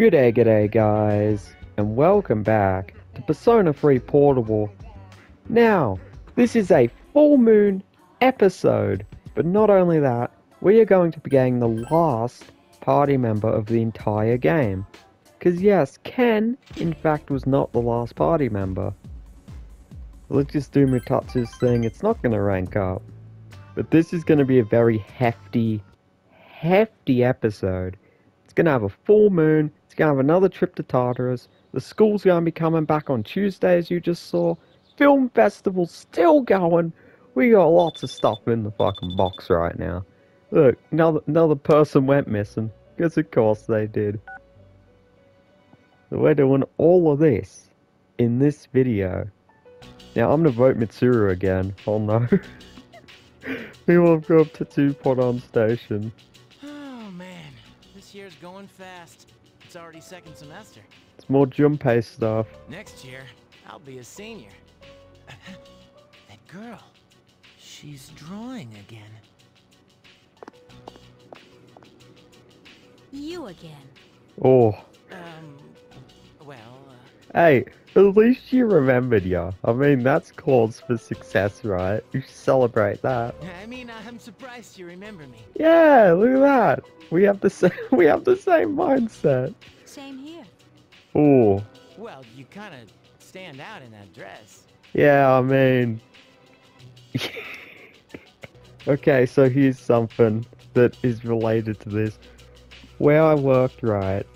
G'day, g'day, guys, and welcome back to Persona 3 Portable. Now, this is a full moon episode, but not only that, we are going to be getting the last party member of the entire game. Because, yes, Ken, in fact, was not the last party member. Let's just do Mutatsu's thing, it's not going to rank up. But this is going to be a very hefty, hefty episode. It's going to have a full moon, it's going to have another trip to Tartarus. The school's going to be coming back on Tuesday, as you just saw. Film festival still going. We got lots of stuff in the fucking box right now. Look, another, another person went missing. Because of course they did. So we're doing all of this in this video. Now I'm gonna vote Mitsuru again. Oh no. we will go up to two on station. Oh man, this year's going fast. It's already second semester. It's more Junpei stuff. Next year, I'll be a senior. that girl, she's drawing again. You again. Oh, Um, well, uh, hey, at least you remembered ya. I mean, that's cause for success, right? You celebrate that. I mean, I'm surprised you remember me. Yeah, look at that. We have the same. We have the same mindset. Same here. Oh, Well, you kind of stand out in that dress. yeah. I mean. okay, so here's something that is related to this. Where I worked, right,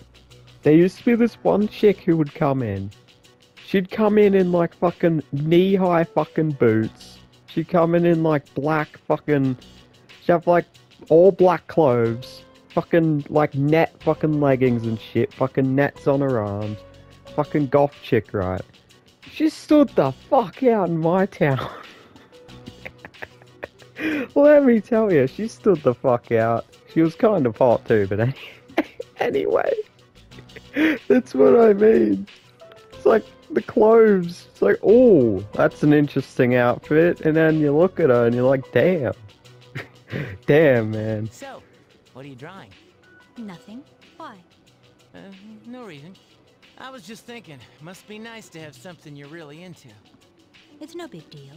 there used to be this one chick who would come in. She'd come in in like fucking knee-high fucking boots. She'd come in in like black fucking. She'd have like all black clothes. Fucking like net fucking leggings and shit. Fucking nets on her arms. Fucking goth chick, right? She stood the fuck out in my town. Let me tell you, she stood the fuck out. She was kind of hot too, but any- anyway. That's what I mean. It's like the clothes. It's like, oh, that's an interesting outfit. And then you look at her and you're like, damn. damn, man. So, what are you drawing? Nothing. Why? Uh, no reason. I was just thinking, must be nice to have something you're really into. It's no big deal.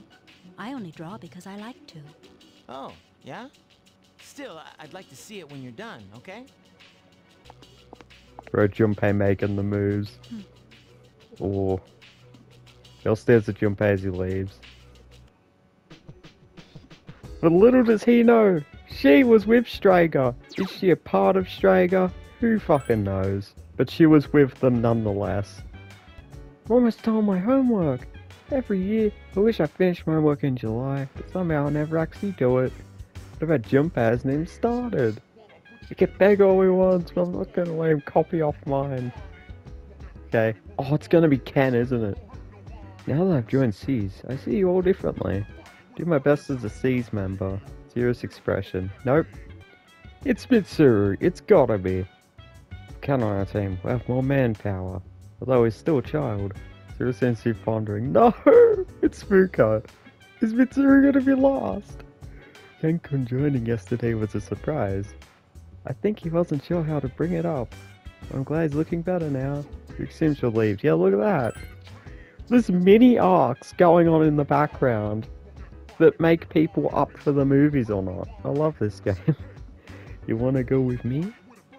I only draw because I like to. Oh, yeah? Still, I- I'd like to see it when you're done, okay? Bro, Junpei making the moves. Oh. He'll stares at Junpei as he leaves. But little does he know, she was with Strega. Is she a part of Strega? Who fucking knows? But she was with them nonetheless. I'm almost done my homework. Every year, I wish I finished my homework in July, but somehow I never actually do it. What about Junpei hasn't even started? We can beg all we want, but I'm not gonna let him copy off mine. Okay. Oh, it's gonna be Ken, isn't it? Now that I've joined SEES, I see you all differently. Do my best as a SEES member. Serious expression. Nope. It's Mitsuru. It's gotta be. Ken on our team We have more manpower. Although he's still a child. Zero Sensei pondering. No! It's Fuuka. Is Mitsuru gonna be lost? Ken joining yesterday was a surprise. I think he wasn't sure how to bring it up. I'm glad he's looking better now. He seems relieved. Yeah, look at that. There's mini arcs going on in the background that make people up for the movies or not. I love this game. you wanna go with me?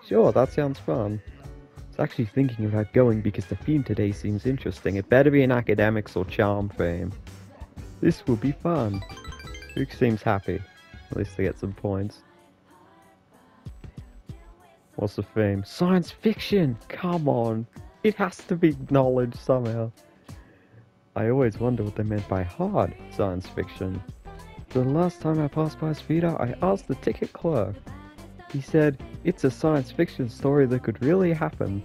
Sure, that sounds fun. I was actually thinking about going because the theme today seems interesting. It better be an academics or charm theme. This will be fun. Luke seems happy. At least they get some points. What's the theme? Science fiction! Come on! It has to be acknowledged somehow. I always wonder what they meant by hard science fiction. The last time I passed by his I asked the ticket clerk. He said, it's a science fiction story that could really happen.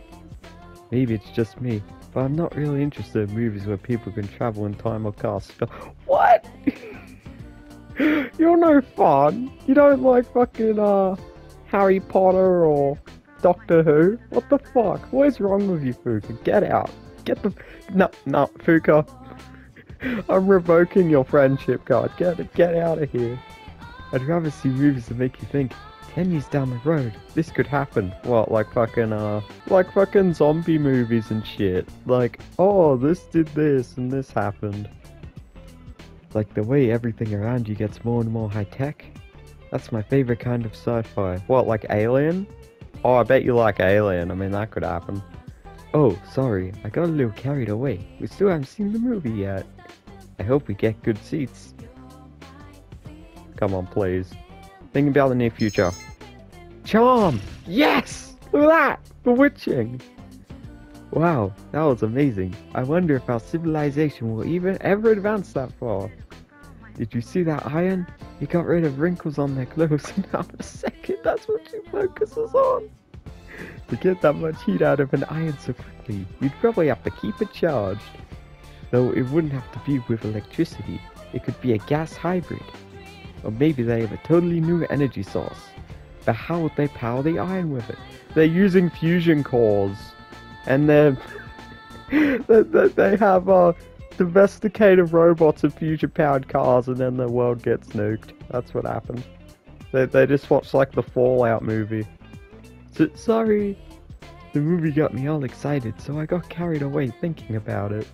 Maybe it's just me, but I'm not really interested in movies where people can travel in time or cast What? You're no fun. You don't like fucking, uh, Harry Potter or Doctor Who? What the fuck? What is wrong with you, Fuuka? Get out. Get the. No, no, Fuuka. I'm revoking your friendship card. Get get out of here. I'd rather see movies that make you think. Ten years down the road. This could happen. What, like fucking, uh, like fucking zombie movies and shit. Like, oh, this did this and this happened. Like the way everything around you gets more and more high tech. That's my favorite kind of sci-fi. What, like Alien? Oh, I bet you like Alien. I mean, that could happen. Oh, sorry, I got a little carried away. We still haven't seen the movie yet. I hope we get good seats. Come on, please. Think about the near future. Charm! Yes! Look at that! Bewitching! Wow, that was amazing. I wonder if our civilization will even ever advance that far. Did you see that iron? He got rid of wrinkles on their clothes in half a second. That's what she focuses on. To get that much heat out of an iron so quickly, you'd probably have to keep it charged. Though it wouldn't have to be with electricity, it could be a gas hybrid. Or maybe they have a totally new energy source. But how would they power the iron with it? They're using fusion cores. And they're... they, have uh, domesticated robots and future powered cars and then the world gets nuked. That's what happened. They, they just watched like the Fallout movie. So, sorry. The movie got me all excited, so I got carried away thinking about it.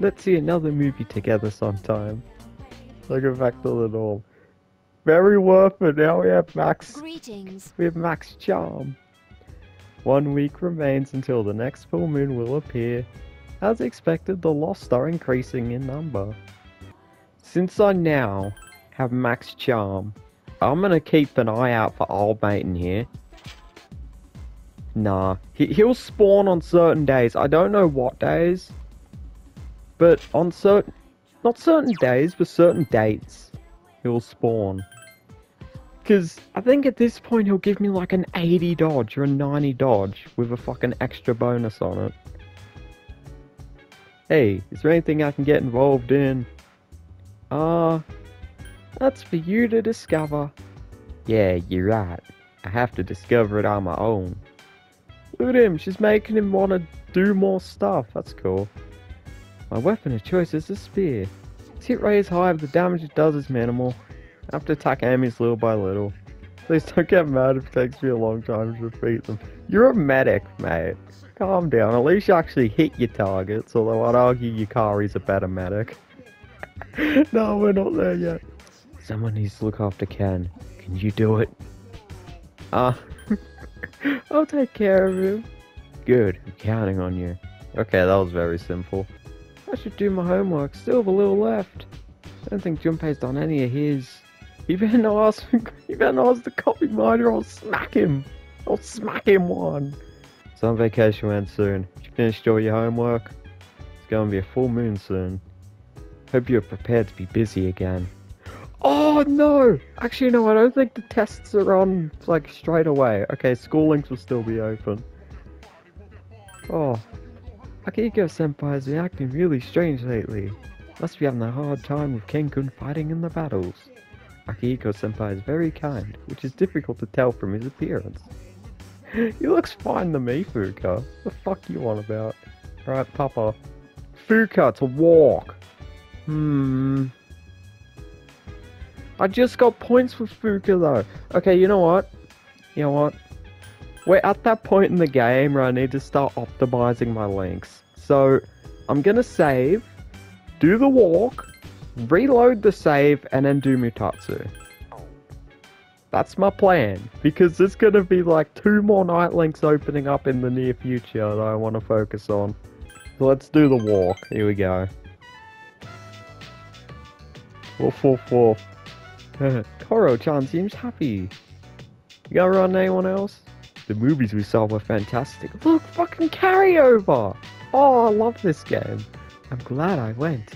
Let's see another movie together sometime. I'll go back to the norm. Very worth it. Now we have Max. Greetings. We have Max Charm. One week remains until the next full moon will appear. As expected, the lost are increasing in number. Since I now have Max Charm, I'm gonna keep an eye out for Old Mate in here. Nah, he, he'll spawn on certain days. I don't know what days, but on certain, not certain days, but certain dates, he'll spawn. Because I think at this point he'll give me like an 80 dodge or a 90 dodge with a fucking extra bonus on it. Hey, is there anything I can get involved in? Ah, uh, that's for you to discover. Yeah, you're right. I have to discover it on my own. Look at him, she's making him want to do more stuff. That's cool. My weapon of choice is a spear. Its hit rate is high, but the damage it does is minimal. I have to attack enemies little by little. Please don't get mad if it takes me a long time to defeat them. You're a medic, mate. Calm down. At least you actually hit your targets, although I'd argue Yukari's a better medic. no, we're not there yet. Someone needs to look after Ken. Can you do it? Ah. Uh, I'll take care of him. Good, I'm counting on you. Okay, that was very simple. I should do my homework, still have a little left. I don't think Junpei's done any of his. You better not ask, you better not ask the copy miner, I'll smack him. I'll smack him one. Some vacation ends soon. You finished all your homework? It's gonna be a full moon soon. Hope you're prepared to be busy again. Oh no! Actually, no, I don't think the tests are on like straight away. Okay, school links will still be open. Oh, Akihiko senpai's been acting really strange lately. Must be having a hard time with Ken-kun fighting in the battles. Akihiko senpai is very kind, which is difficult to tell from his appearance. he looks fine to me, Fuuka. What The fuck you on about? Right, Papa. Fuuka to walk. Hmm. I just got points for Fuuka though. Okay, you know what? You know what? We're at that point in the game where I need to start optimizing my links. So, I'm gonna save, do the walk, reload the save, and then do Mutatsu. That's my plan, because there's gonna be like two more night links opening up in the near future that I want to focus on. So let's do the walk. Here we go. Woof woof woof. Koro-chan seems happy. You got around anyone else? The movies we saw were fantastic. Look, fucking carryover! Oh, I love this game. I'm glad I went.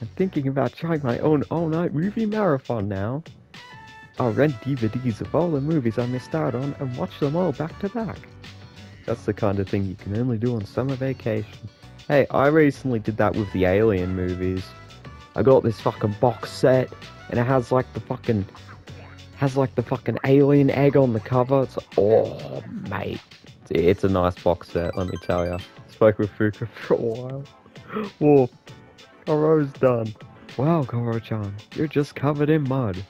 I'm thinking about trying my own all-night movie marathon now. I'll rent DVDs of all the movies I missed out on and watch them all back to back. That's the kind of thing you can only do on summer vacation. Hey, I recently did that with the Alien movies. I got this fucking box set and it has like the fucking has like the fucking alien egg on the cover. It's oh mate, it's a nice box set. Let me tell you. Spoke with Fuuka for a while. Whoa, Koro's done. Wow, Koro-chan, you're just covered in mud.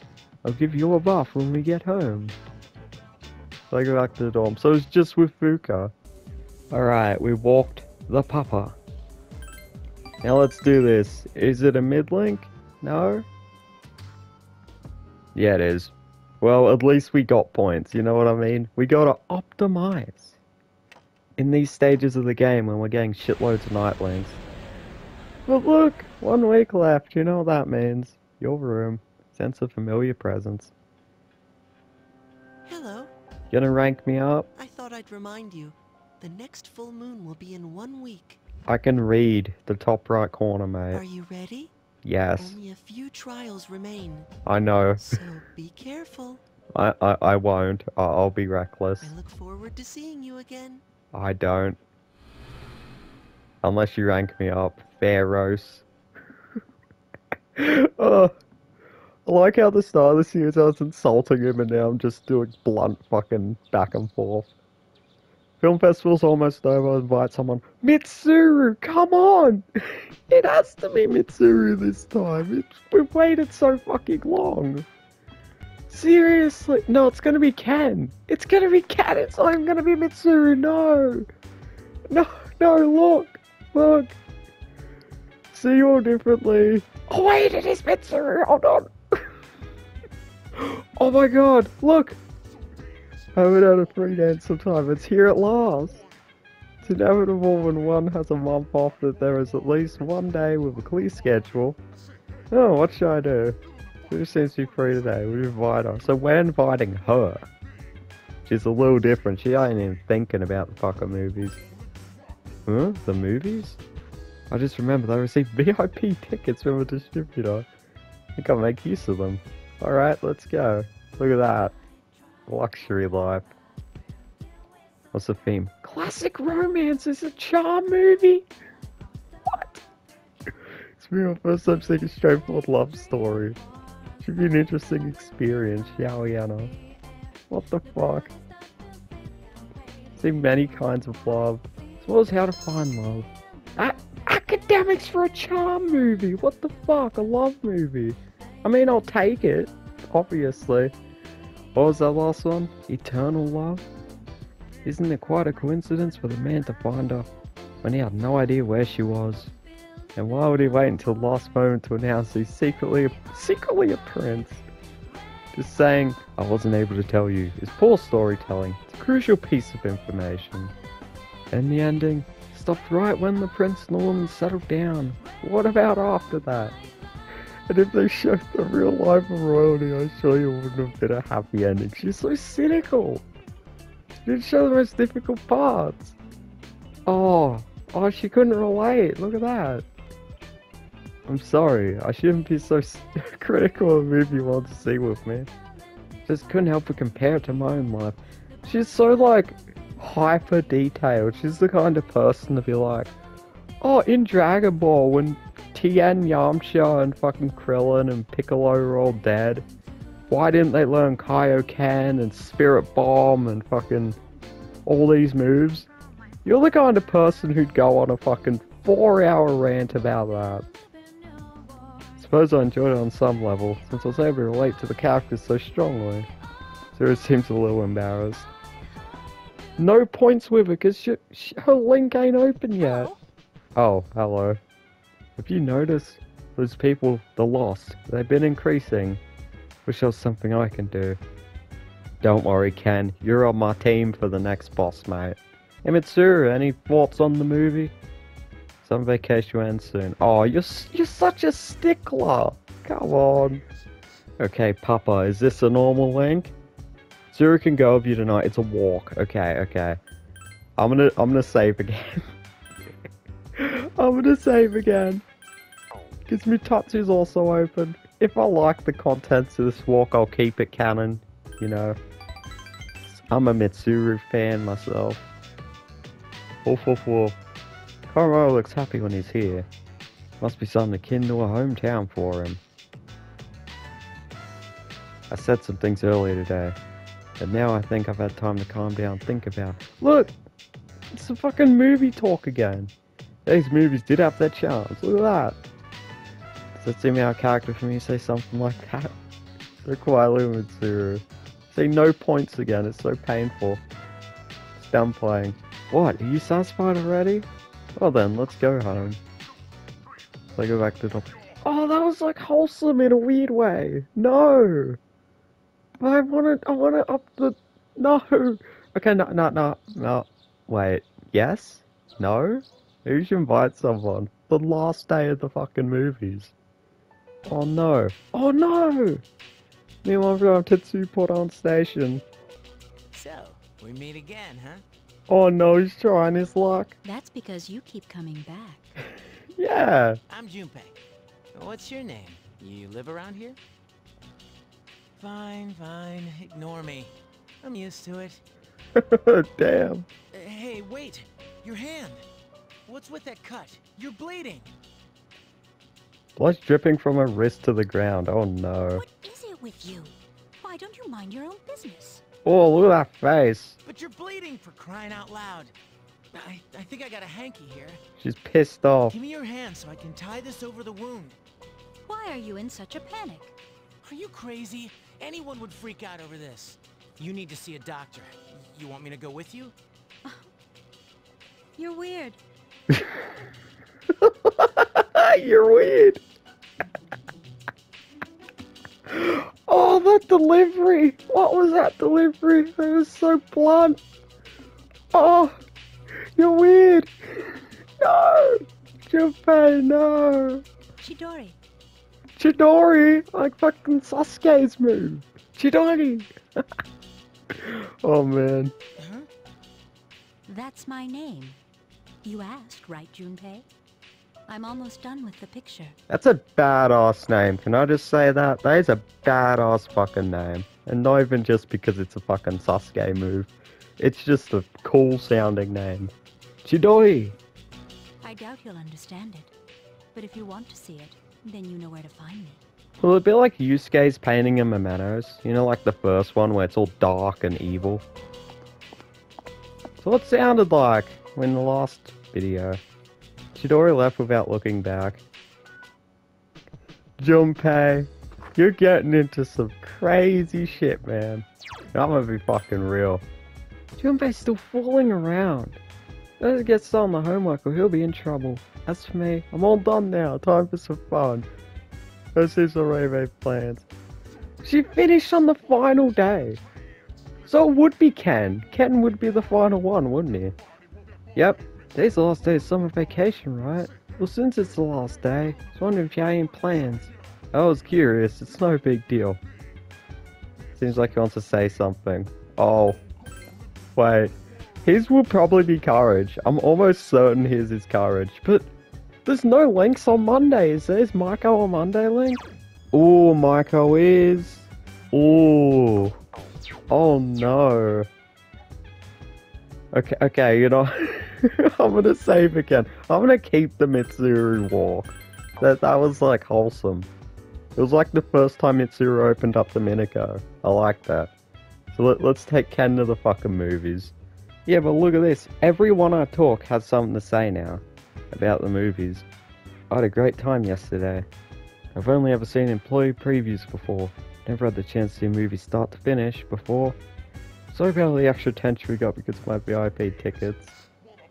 I'll give you a bath when we get home. So I go back to the dorm. So it's just with Fuuka. Alright, we walked the papa. Now let's do this. Is it a mid link? No? Yeah, it is. Well, at least we got points, you know what I mean? We gotta optimize. In these stages of the game when we're getting shitloads of night links. But look, one week left, you know what that means. Your room. Sense of familiar presence. Hello. You Gonna rank me up? I thought I'd remind you. The next full moon will be in one week. I can read the top right corner, mate. Are you ready? Yes, Only a few trials remain. I know. So be careful. I, I, I won't. I- I'll be reckless. I look forward to seeing you again. I don't. Unless you rank me up. Pharos. oh, I like how the start of the series I was insulting him and now I'm just doing blunt fucking back and forth. Film festival's almost over. I Invite someone. Mitsuru, come on! It has to be Mitsuru this time. It's, we've waited so fucking long. Seriously? No, it's gonna be Ken. It's gonna be Ken. It's not even gonna be Mitsuru. No. No, no, look. Look. See you all differently. Oh, wait, it is Mitsuru. Hold on. oh my god, look. I haven't had a free dance some time. It's here at last. It's inevitable when one has a month off that there is at least one day with a clear schedule. Oh, what should I do? Who seems to be free today? We invite her. So we're inviting her. She's a little different. She ain't even thinking about the fucking movies. Huh? The movies? I just remember they received VIP tickets from a distributor. I think I'll make use of them. Alright, let's go. Look at that. Luxury life. What's the theme? Classic romance is a charm movie? What? It's been my first time seeing a straightforward love story. Should be an interesting experience, Xiaoyana. Oh, what the fuck? See many kinds of love, as well as how to find love. A- academics for a charm movie! What the fuck? A love movie? I mean, I'll take it, obviously. What was that last one? Eternal love? Isn't it quite a coincidence for the man to find her when he had no idea where she was? And why would he wait until the last moment to announce he's secretly secretly a prince? Just saying I wasn't able to tell you is poor storytelling. It's a crucial piece of information. And the ending stopped right when the prince and the woman settled down. What about after that? And if they showed the real life of royalty, I assure you wouldn't have been a happy ending. She's so cynical. She didn't show the most difficult parts. Oh, oh, she couldn't relate. Look at that. I'm sorry. I shouldn't be so critical of a movie you want to see with me. Just couldn't help but compare it to my own life. She's so like hyper detailed. She's the kind of person to be like, oh, in Dragon Ball when Tien, Yamcha, and fucking Krillin and Piccolo are all dead. Why didn't they learn Kaioken and Spirit Bomb and fucking all these moves? You're the kind of person who'd go on a fucking four hour rant about that. Suppose I enjoyed it on some level, since I was able to relate to the characters so strongly. Zero seems a little embarrassed. No points with her, because her link ain't open yet. Oh, hello. Have you notice those people, the lost, they've been increasing. which was something I can do. Don't worry, Ken. You're on my team for the next boss, mate. Hey, Mitsuru, any thoughts on the movie? Some vacation ends soon. Oh, you're you're such a stickler. Come on. Okay, Papa, is this a normal link? Zero can go with you tonight. It's a walk. Okay, okay. I'm gonna I'm gonna save again. I'm gonna save again. Cause Mutatsu's also open. If I like the contents of this walk, I'll keep it canon. You know. I'm a Mitsuru fan myself. Woof woof woof. Koro looks happy when he's here. Must be something akin to a hometown for him. I said some things earlier today, and now I think I've had time to calm down think about. Look! It's a fucking movie talk again. These movies did have their chance. Look at that. Does that seem out of character for me to say something like that? Quite limited to. See, no points again. It's so painful. It's done playing. What? Are you satisfied already? Well then, let's go home. So I go back to the. Oh, that was like wholesome in a weird way. No. I wanted. I want to up the. No. Okay, no, no, no, no. Wait. Yes? No? Who should invite someone? The last day of the fucking movies. Oh no. Oh no! Me and my friend Tetsuport on station. So, we meet again, huh? Oh no, he's trying his luck. That's because you keep coming back. Yeah. I'm Junpei. What's your name? You live around here? Fine, fine. Ignore me. I'm used to it. Damn. Hey, wait! Your hand! What's with that cut? You're bleeding! Blood's dripping from her wrist to the ground. Oh no. What is it with you? Why don't you mind your own business? Oh, look at that face. But you're bleeding for crying out loud. I, I think I got a hanky here. She's pissed off. Give me your hand so I can tie this over the wound. Why are you in such a panic? Are you crazy? Anyone would freak out over this. You need to see a doctor. You want me to go with you? You're weird. You're weird. Oh, that delivery. What was that delivery? That was so blunt. Oh, you're weird. No. Junpei, no. Chidori, Chidori, like fucking Sasuke's move. Chidori. oh man. Huh? that's my name. You asked, right, Junpei? I'm almost done with the picture. That's a badass name. Can I just say that? That is a badass fucking name. And not even just because it's a fucking Sasuke move. It's just a cool sounding name. Chidori. I doubt you'll understand it. But if you want to see it, then you know where to find me. Will it be like Yusuke's painting in Mementos? You know, like the first one where it's all dark and evil? So what sounded like in the last video? Chidori left without looking back. Junpei, you're getting into some crazy shit, man. I'm gonna be fucking real. Junpei's still fooling around. Let's get started on the homework or he'll be in trouble. As for me, I'm all done now. Time for some fun. This is already made plans. She finished on the final day. So it would be Ken. Ken would be the final one, wouldn't he? Yep. Today's the last day of summer vacation, right? Well, since it's the last day, I was wondering if you had any plans. I was curious. It's no big deal. Seems like he wants to say something. Oh. Wait. His will probably be courage. I'm almost certain his is courage. But there's no links on Monday, is there? Is Maiko on Monday link? Ooh, Maiko is. Ooh. Oh no. Okay, okay, you know, I'm gonna save again. I'm gonna keep the Mitsuru War. That that was like wholesome. It was like the first time Mitsuru opened up the Minako. I like that. So let, let's take Ken to the fucking movies. Yeah, but look at this. Everyone I talk has something to say now about the movies. I had a great time yesterday. I've only ever seen employee previews before. Never had the chance to see a movie start to finish before. Sorry about all the extra attention we got because of my VIP tickets.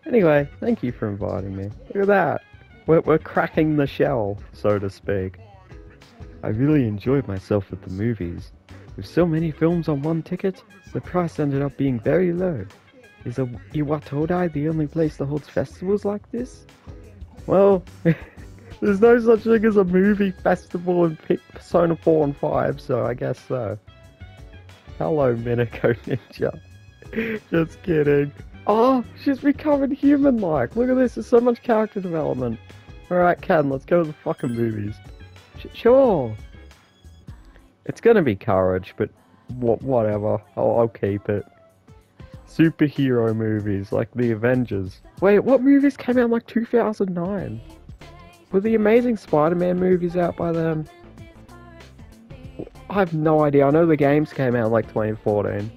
Anyway, thank you for inviting me. Look at that. We're, we're cracking the shell, so to speak. I really enjoyed myself at the movies. With so many films on one ticket, the price ended up being very low. Is Iwatodai the only place that holds festivals like this? Well, there's no such thing as a movie festival in Persona 4 and 5, so I guess so. Hello, Minako Ninja. Just kidding. Oh, she's becoming human-like. Look at this, there's so much character development. Alright, Ken, let's go to the fucking movies. Sh- sure. It's gonna be courage, but wh- whatever. I'll, I'll keep it. Superhero movies like the Avengers. Wait, what movies came out in like 2009? Were the Amazing Spider-Man movies out by then? I have no idea. I know the games came out in like 2014.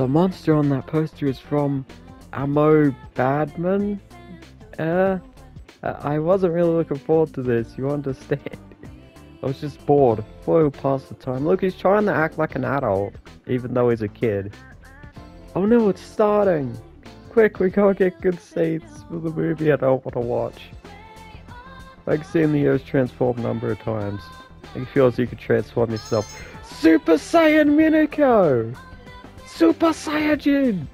The monster on that poster is from Amo Badman. Uh, I wasn't really looking forward to this. You understand? I was just bored. It would pass the time. Look, he's trying to act like an adult, even though he's a kid. Oh no, it's starting! Quick, we gotta get good seats for the movie I don't want to watch. I've seen the Earth transform a number of times. He feels you could transform yourself. Super Saiyan Minako! Super Saiyajin!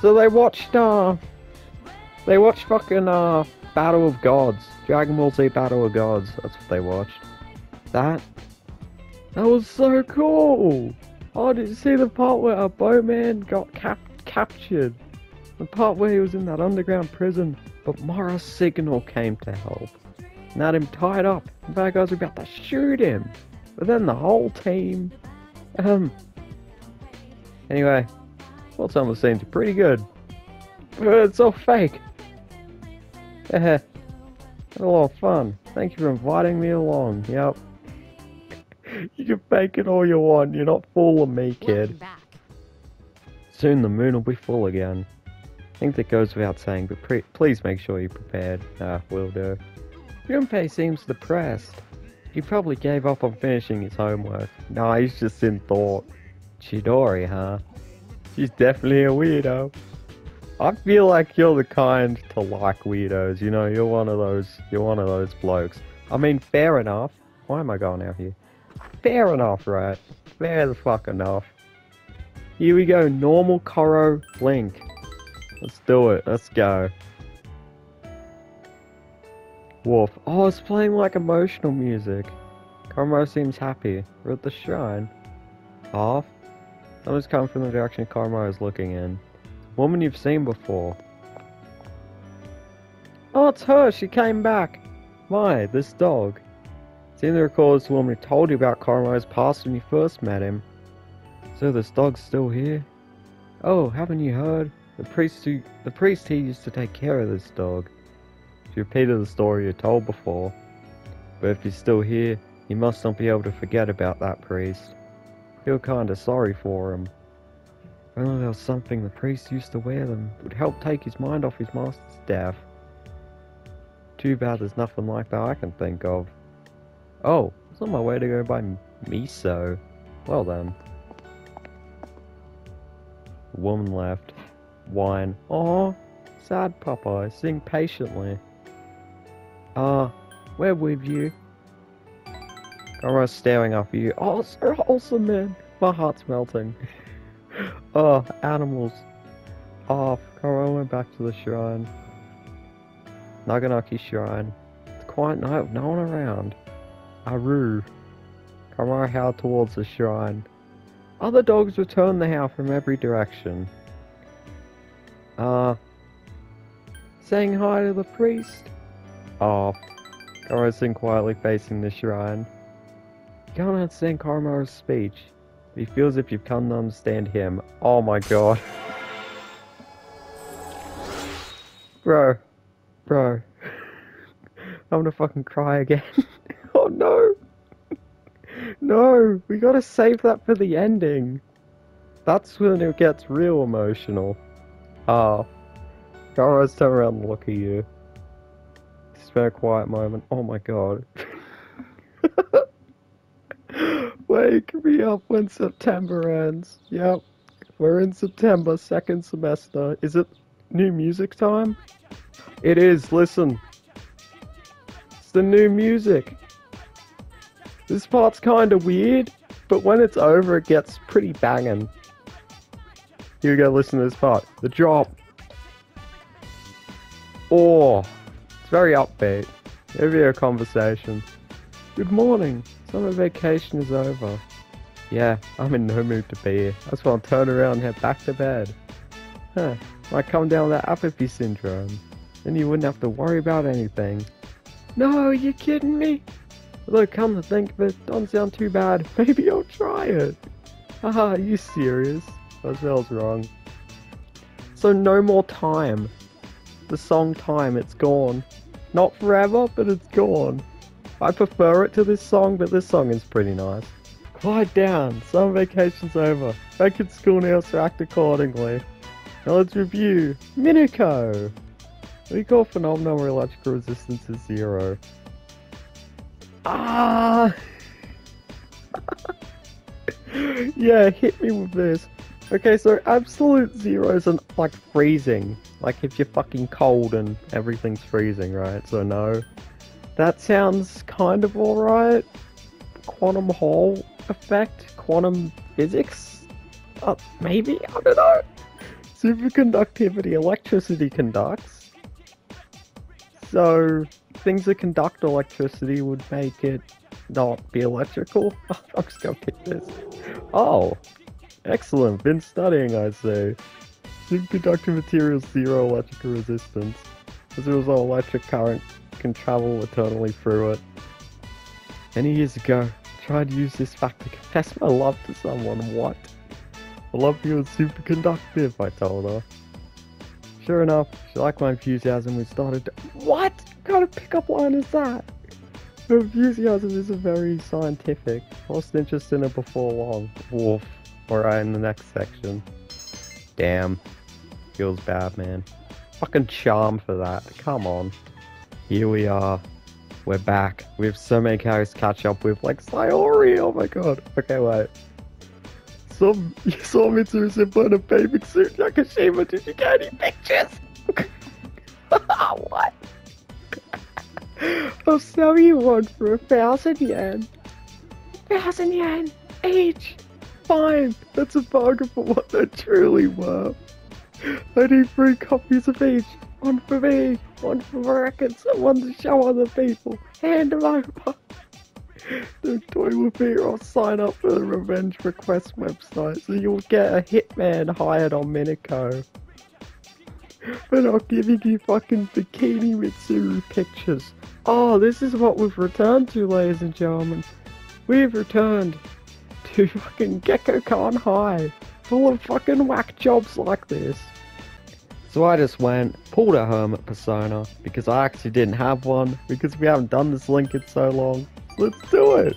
So they watched, uh... They watched fucking, uh... Battle of Gods. Dragon Ball Z Battle of Gods. That's what they watched. That... That was so cool! Oh, did you see the part where a bowman got cap captured? The part where he was in that underground prison, but Mara's signal came to help. And had him tied up. The bad guys were about to shoot him. But then the whole team... Um... Anyway, well, some of the scenes are pretty good. But it's all fake. Heh had a lot of fun. Thank you for inviting me along. Yep. you can fake it all you want. You're not fooling me, kid. Soon the moon will be full again. I think that goes without saying, but pre- please make sure you're prepared. Ah, will do. Junpei seems depressed. He probably gave up on finishing his homework. Nah, he's just in thought. Chidori, huh? She's definitely a weirdo. I feel like you're the kind to like weirdos, you know, you're one of those, you're one of those blokes. I mean, fair enough. Why am I going out here? Fair enough, right? Fair the fuck enough. Here we go, normal Koro Link. Let's do it, let's go. Wolf. Oh, it's playing like emotional music. Koro seems happy. We're at the shrine. Off. Someone's coming from the direction Koro is looking in. Woman you've seen before. Oh, it's her. She came back. My, this dog. Seem to recall this woman who told you about Koro's past when you first met him. So this dog's still here? Oh, haven't you heard? The priest who the priest he used to take care of this dog. She repeated the story you told before. But if he's still here, you must not be able to forget about that priest. Feel kinda sorry for him. If only there was something the priest used to wear them would help take his mind off his master's death. Too bad there's nothing like that I can think of. Oh, it's on my way to go buy miso. Well then. The woman left. Wine. Aw, sad Popeye, sing patiently. Ah, we're with you. Koro's staring at you. Oh, so wholesome, man. My heart's melting. oh, animals. Off. Koro went back to the shrine. Naganaki Shrine. It's quiet night no one around. Aru. Koro howled towards the shrine. Other dogs return the howl from every direction. Uh, saying hi to the priest. Goro sitting quietly facing the shrine. Can't understand Koromaru's speech. He feels if you can't understand him. Oh my god. Bro. Bro. I'm gonna fucking cry again. oh no. No, we gotta save that for the ending. That's when it gets real emotional. Ah. Koro's turn around and look at you. Spend a quiet moment. Oh my god. Wake me up when September ends. Yep. We're in September, second semester. Is it new music time? It is, listen. It's the new music. This part's kinda weird, but when it's over, it gets pretty banging. Here we go, listen to this part. The drop. Oh, it's very upbeat. Maybe a conversation. Good morning. Summer vacation is over. Yeah, I'm in no mood to be here. I just want to turn around and head back to bed. Huh, might come down with that apathy syndrome. Then you wouldn't have to worry about anything. No, you kidding me? Although come to think of it, don't sound too bad. Maybe I'll try it. Haha, you serious? That sounds wrong. So no more time. The song time, it's gone. Not forever, but it's gone. I prefer it to this song, but this song is pretty nice. Quiet down, summer vacation's over. Back at school now, so act accordingly. Now let's review. Minako! We call phenomenon where electrical resistance is zero. Ah! yeah, hit me with this. Okay, so absolute zeros and like freezing. Like if you're fucking cold and everything's freezing, right? So no. That sounds kind of alright. Quantum Hall effect? Quantum physics? Uh, maybe? I don't know. Superconductivity, electricity conducts. So things that conduct electricity would make it not be electrical. I'm just gonna pick this. Oh, excellent. Been studying, I say. Superconducting materials zero electrical resistance. As a result, electric current can travel eternally through it. Many years ago, I tried to use this fact to confess my love to someone. What? I love you was superconductive, I told her. Sure enough, she liked my enthusiasm. We started to. What kind of pickup line is that? Her enthusiasm isn't very scientific. Lost interest in her before long. Wolf. Alright, in the next section. Damn. Feels bad, man. Fucking charm for that. Come on. Here we are. We're back. We have so many characters to catch up with, like Sayori. Oh my god. Okay, wait. Some you saw Mitsuru Senpai in a bathing suit, Yakushima. Did you get any pictures? what? I'll sell you one for a thousand yen. Thousand yen each. Fine. That's a bargain for what they're truly worth. I need three copies of each. One for me, one for the records, and one to show other people. Hand them over. The toy with me or sign up for the Revenge Request website so you'll get a hitman hired on Minako. But I'll giving you fucking Bikini Mitsuru pictures. Oh, this is what we've returned to, ladies and gentlemen. We've returned to fucking Gekkoukan High, full of fucking whack jobs like this. So I just went, pulled a hermit persona, because I actually didn't have one, because we haven't done this link in so long. Let's do it!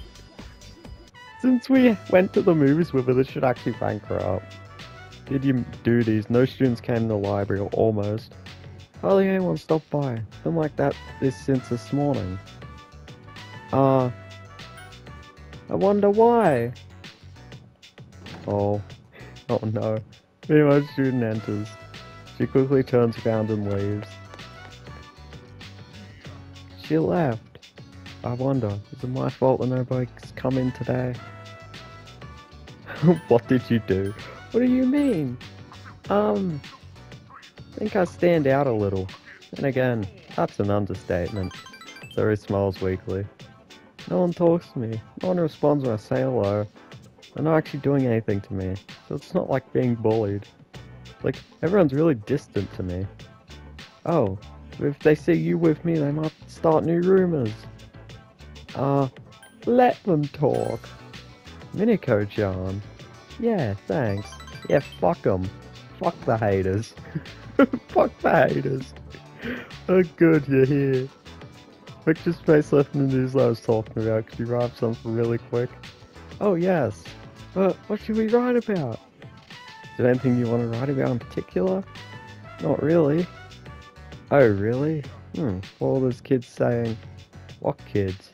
Since we went to the movies with her, this should actually rank her up. Did you do these? No students came to the library, or almost. Hardly anyone stopped by. Been like that this since this morning. Uh, I wonder why. Oh, oh no. Meanwhile, student enters. She quickly turns around and leaves. She left. I wonder, is it my fault that nobody's come in today? what did you do? What do you mean? Um, I think I stand out a little. And again, that's an understatement. Zoe smiles weakly. No one talks to me. No one responds when I say hello. They're not actually doing anything to me, so it's not like being bullied. Like, everyone's really distant to me. Oh, if they see you with me, they might start new rumors. Uh, let them talk. Minako-chan. Yeah, thanks. Yeah, fuck them. Fuck the haters. fuck the haters. Oh good, you're here. Victor's face left in the news I was talking about. Could you write something really quick? Oh yes. But what should we write about? Is there anything you want to write about in particular? Not really. Oh really? Hmm. Were those kids saying? What kids?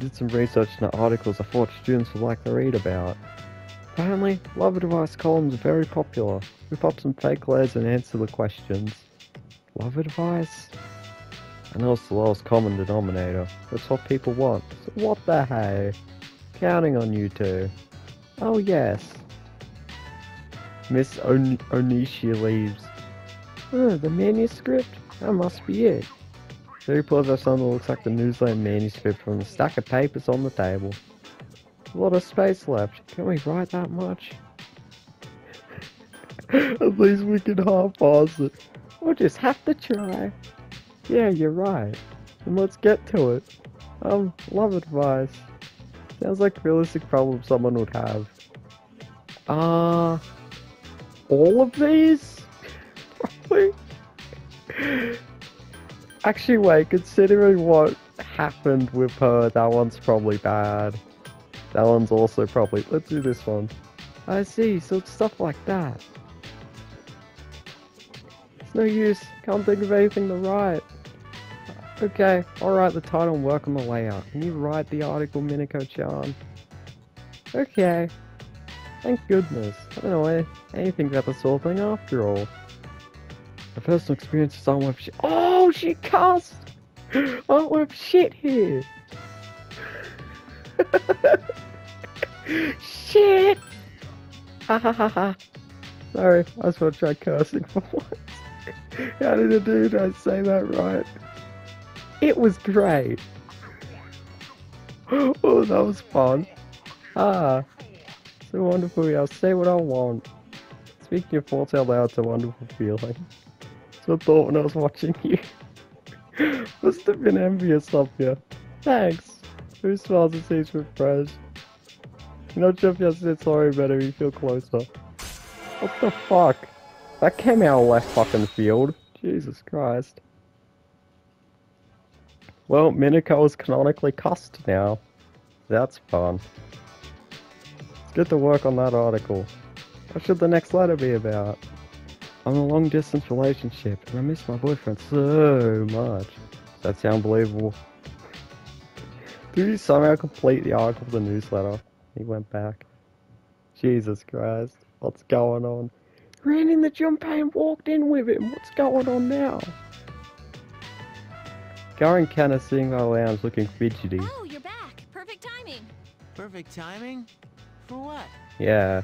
Did some research in the articles I thought students would like to read about. Apparently, love advice columns are very popular. We pop some fake letters and answer the questions. Love advice? I know it's the lowest common denominator. That's what people want. So what the hey? Counting on you two. Oh yes. Miss On- Onishi leaves. The manuscript? That must be it. So he pulls out something that looks like the Newsland manuscript from the stack of papers on the table. A lot of space left. Can we write that much? At least we can half pass it. We'll just have to try. Yeah, you're right. And let's get to it. Um, love advice. Sounds like a realistic problem someone would have. Uh, all of these? Probably. Actually, wait, considering what happened with her, that one's probably bad. That one's also probably. Let's do this one. I see, so it's stuff like that. It's no use, can't think of anything to write. Okay, write the title and work on the layout. Can you write the article, Minako-chan? Okay. Thank goodness. I don't know anything about the sort thing after all. The personal experience is on with shit. Oh, she! On with shit here! shit! Ha ha ha ha. Sorry, I just want to try cursing for once. How did do? Did I say that right? It was great. Oh, that was fun. Ah, so wonderful. I'll say what I want. Speaking your thoughts out loud, it's a wonderful feeling. So I thought when I was watching you. Must have been envious of you. Thanks. Who smiles and sees refreshed? You're not sure if you say sorry, but if you feel closer. What the fuck? That came out of left fucking field. Jesus Christ. Well, Minako is canonically cussed now. That's fun. Let's get to work on that article. What should the next letter be about? I'm in a long distance relationship and I miss my boyfriend so much. Does that sound believable? Did he somehow complete the article of the newsletter? He went back. Jesus Christ. What's going on? Ran in the jump and walked in with him. What's going on now? Garen Ken is sitting by the lounge looking fidgety. Oh, you're back. Perfect timing. Perfect timing? For what? Yeah.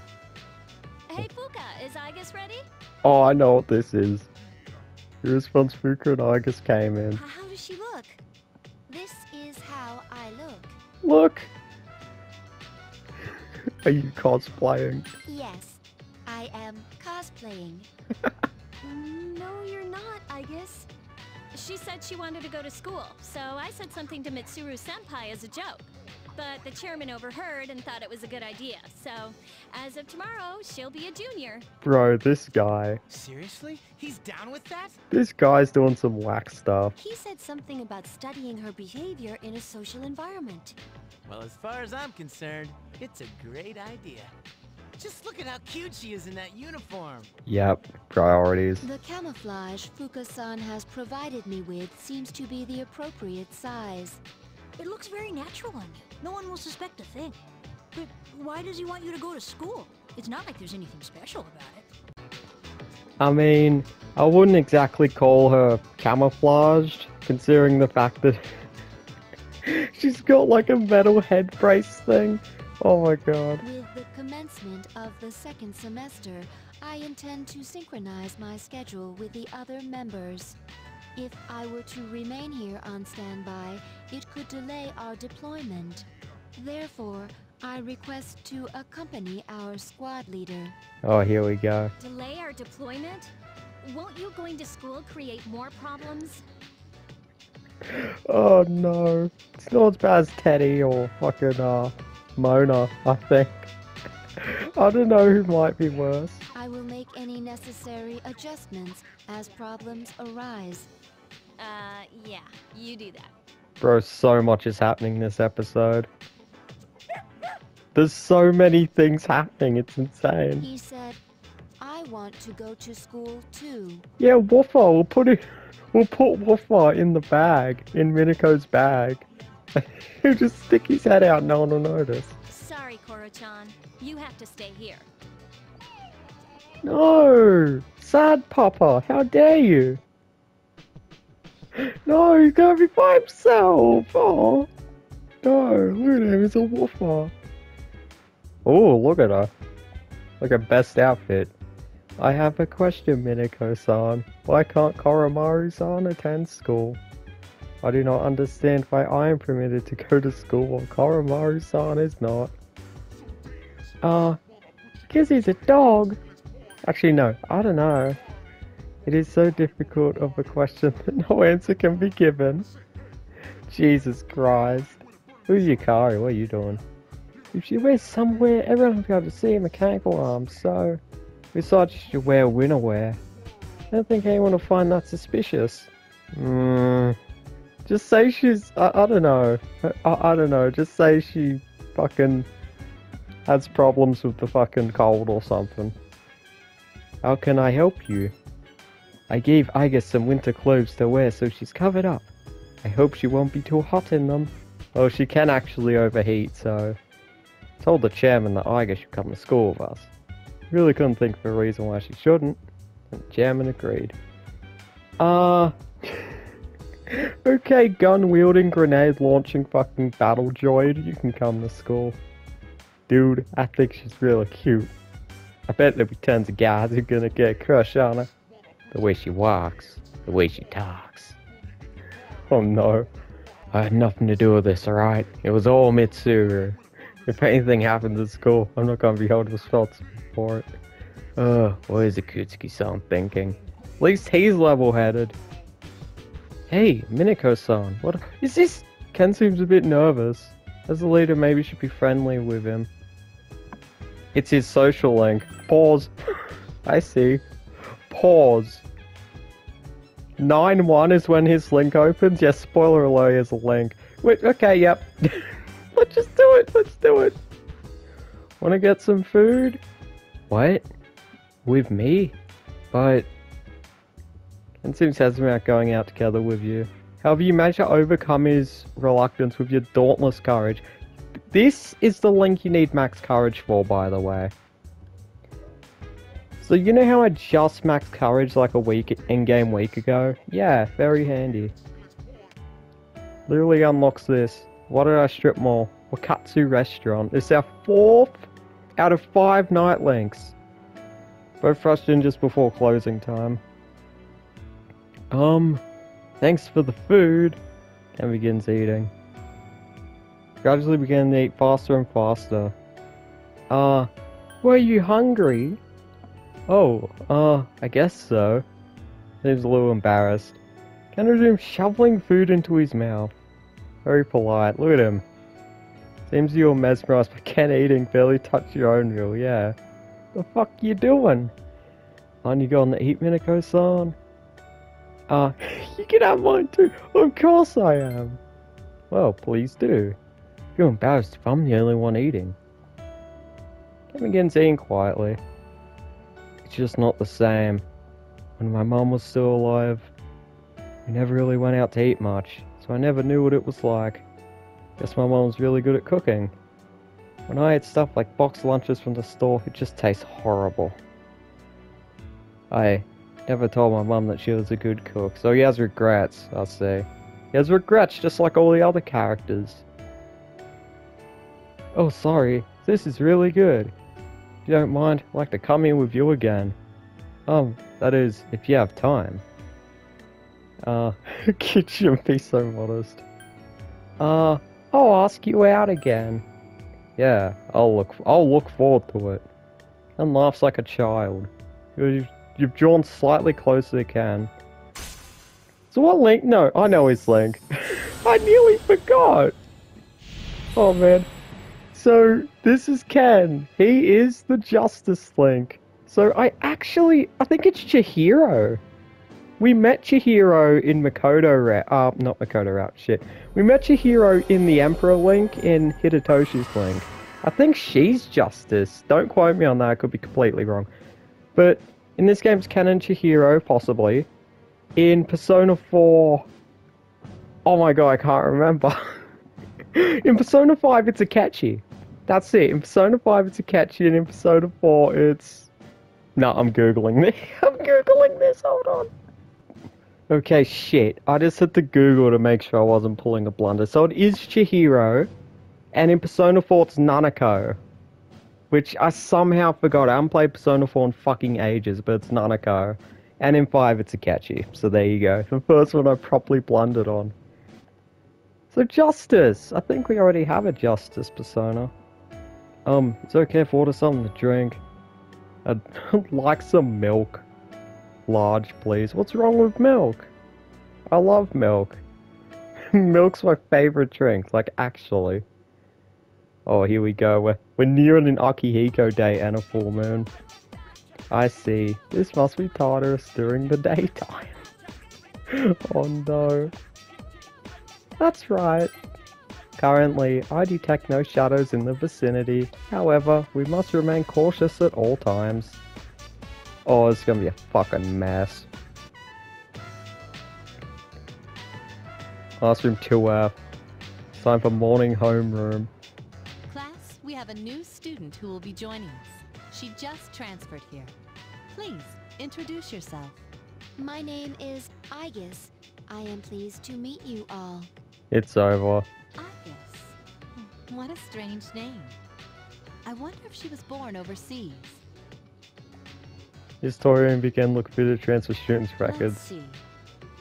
Hey, Fuuka, is Aigis ready? Oh, I know what this is. Your response Fuuka and Aigis came in. How does she look? This is how I look. Look! Are you cosplaying? Yes, I am cosplaying. no, you're not, I guess. She said she wanted to go to school, so I said something to Mitsuru Senpai as a joke. But the chairman overheard and thought it was a good idea, so as of tomorrow, she'll be a junior. Bro, this guy. Seriously? He's down with that? This guy's doing some whack stuff. He said something about studying her behavior in a social environment. Well, as far as I'm concerned, it's a great idea. Just look at how cute she is in that uniform. Yep, priorities. The camouflage Fuuka-san has provided me with seems to be the appropriate size. It looks very natural on you. No one will suspect a thing. But why does he want you to go to school? It's not like there's anything special about it. I mean, I wouldn't exactly call her camouflaged, considering the fact that she's got like a metal head brace thing. Oh my god. With the commencement of the second semester, I intend to synchronize my schedule with the other members. If I were to remain here on standby, it could delay our deployment. Therefore, I request to accompany our squad leader. Oh, here we go. Delay our deployment? Won't you going to school create more problems? Oh no. It's not as bad as Teddy or fucking uh Mona, I think. I don't know who might be worse. I will make any necessary adjustments as problems arise. Uh, yeah, you do that. Bro, so much is happening this episode. There's so many things happening, it's insane. He said, I want to go to school too. Yeah, Woofer, we'll put it we'll put Woofer in the bag, in Minako's bag. He'll just stick his head out, and no one will notice. Sorry, Koro-chan. You have to stay here. No! Sad Papa, how dare you? No, he's gonna be by himself! Oh! No, look at him, he's a woofer. Oh, look at her. Like a best outfit. I have a question, Minako-san. Why can't Koromaru-san attend school? I do not understand why I am permitted to go to school while Koromaru-san is not. Uh, because he's a dog. Actually, no, I don't know. It is so difficult of a question that no answer can be given. Jesus Christ. Who's Yukari? What are you doing? If she wears somewhere, everyone will be able to see her mechanical arms, so... Besides, should wear winter wear. I don't think anyone will find that suspicious. Hmm. Just say she's... I, I don't know. I, I don't know. Just say she fucking has problems with the fucking cold or something. How can I help you? I gave Aigis some winter clothes to wear so she's covered up. I hope she won't be too hot in them. Oh, she can actually overheat, so... Told the chairman that Aigis should come to school with us. Really couldn't think of a reason why she shouldn't. And the chairman agreed. Uh... okay, gun-wielding, grenade-launching fucking battle droid, you can come to school. Dude, I think she's really cute. I bet there'll be tons of guys who are gonna get a crush on her. The way she walks, the way she talks. Oh no. I had nothing to do with this, alright? It was all Mitsuru. If anything happens at school, I'm not gonna be held responsible for it. Uh, what is Ikutsuki-san thinking? At least he's level-headed. Hey, Minako-san, what is this? Ken seems a bit nervous. As a leader, maybe should be friendly with him. It's his social link. Pause. I see. Pause. 9-1 is when his link opens. Yes, spoiler alert, is a link. Wait, okay, yep. Let's just do it. Let's do it. Wanna get some food? What? With me? But... Ken seems hesitant about going out together with you. However, you manage to overcome his reluctance with your dauntless courage. This is the link you need max courage for, by the way. So you know how I just maxed courage like a week, in-game week ago? Yeah, very handy. Literally unlocks this. What did I strip mall? Wakatsu Restaurant. It's our fourth out of five night links. Both rushed in just before closing time. Um, thanks for the food. And begins eating. Gradually began to eat faster and faster. Uh, were you hungry? Oh, uh, I guess so. Seems a little embarrassed. Can resume shoveling food into his mouth. Very polite. Look at him. Seems you're mesmerized by Ken eating, barely touch your own meal, yeah. The fuck you doing? Aren't you going to eat, Minako-san? Uh, you can have mine too. Of course I am. Well, please do. Feel embarrassed if I'm the only one eating. Ken begins eating quietly. It's just not the same. When my mom was still alive, we never really went out to eat much, so I never knew what it was like. Guess my mom was really good at cooking. When I ate stuff like boxed lunches from the store, it just tastes horrible. I never told my mum that she was a good cook, so he has regrets, I'll say. He has regrets just like all the other characters. Oh, sorry. This is really good. If you don't mind, I'd like to come in with you again. Um, that is, if you have time. Uh, could shouldn't be so modest. Uh, I'll ask you out again. Yeah, I'll look. I'll look forward to it. And laughs like a child. You've, you've drawn slightly closer to Ken. So what link? No, I know his link. I nearly forgot. Oh man. So this is Ken. He is the Justice Link. So I actually, I think it's Chihiro. We met Chihiro in Makoto route. Uh, not Makoto route, shit. We met Chihiro in the Emperor Link in Hidetoshi's Link. I think she's Justice. Don't quote me on that, I could be completely wrong. But in this game, it's Ken and Chihiro, possibly. In Persona 4... Oh my god, I can't remember. in Persona 5, it's Akechi. That's it. In Persona 5, it's Akechi, and in Persona 4, it's... No, I'm googling this. I'm googling this, hold on. Okay, shit. I just had to Google to make sure I wasn't pulling a blunder. So it is Chihiro, and in Persona 4 it's Nanako. Which I somehow forgot. I haven't played Persona 4 in fucking ages, but it's Nanako. And in 5 it's a Akechi. So there you go. The first one I properly blundered on. So Justice! I think we already have a Justice Persona. Um, it's okay if I order something to drink. I'd like some milk. Large, please. What's wrong with milk? I love milk. Milk's my favorite drink, like actually. Oh, here we go. We're, we're nearing an Akihiko day and a full moon. I see. This must be Tartarus during the daytime. oh no. That's right. Currently, I detect no shadows in the vicinity. However, we must remain cautious at all times. Oh, it's gonna be a fucking mess. Classroom 2F. Uh, it's time for morning homeroom. Class, we have a new student who will be joining us. She just transferred here. Please, introduce yourself. My name is Aigis. I am pleased to meet you all. It's over. What a strange name. I wonder if she was born overseas. Historian began look through the transfer students' Let's records. see.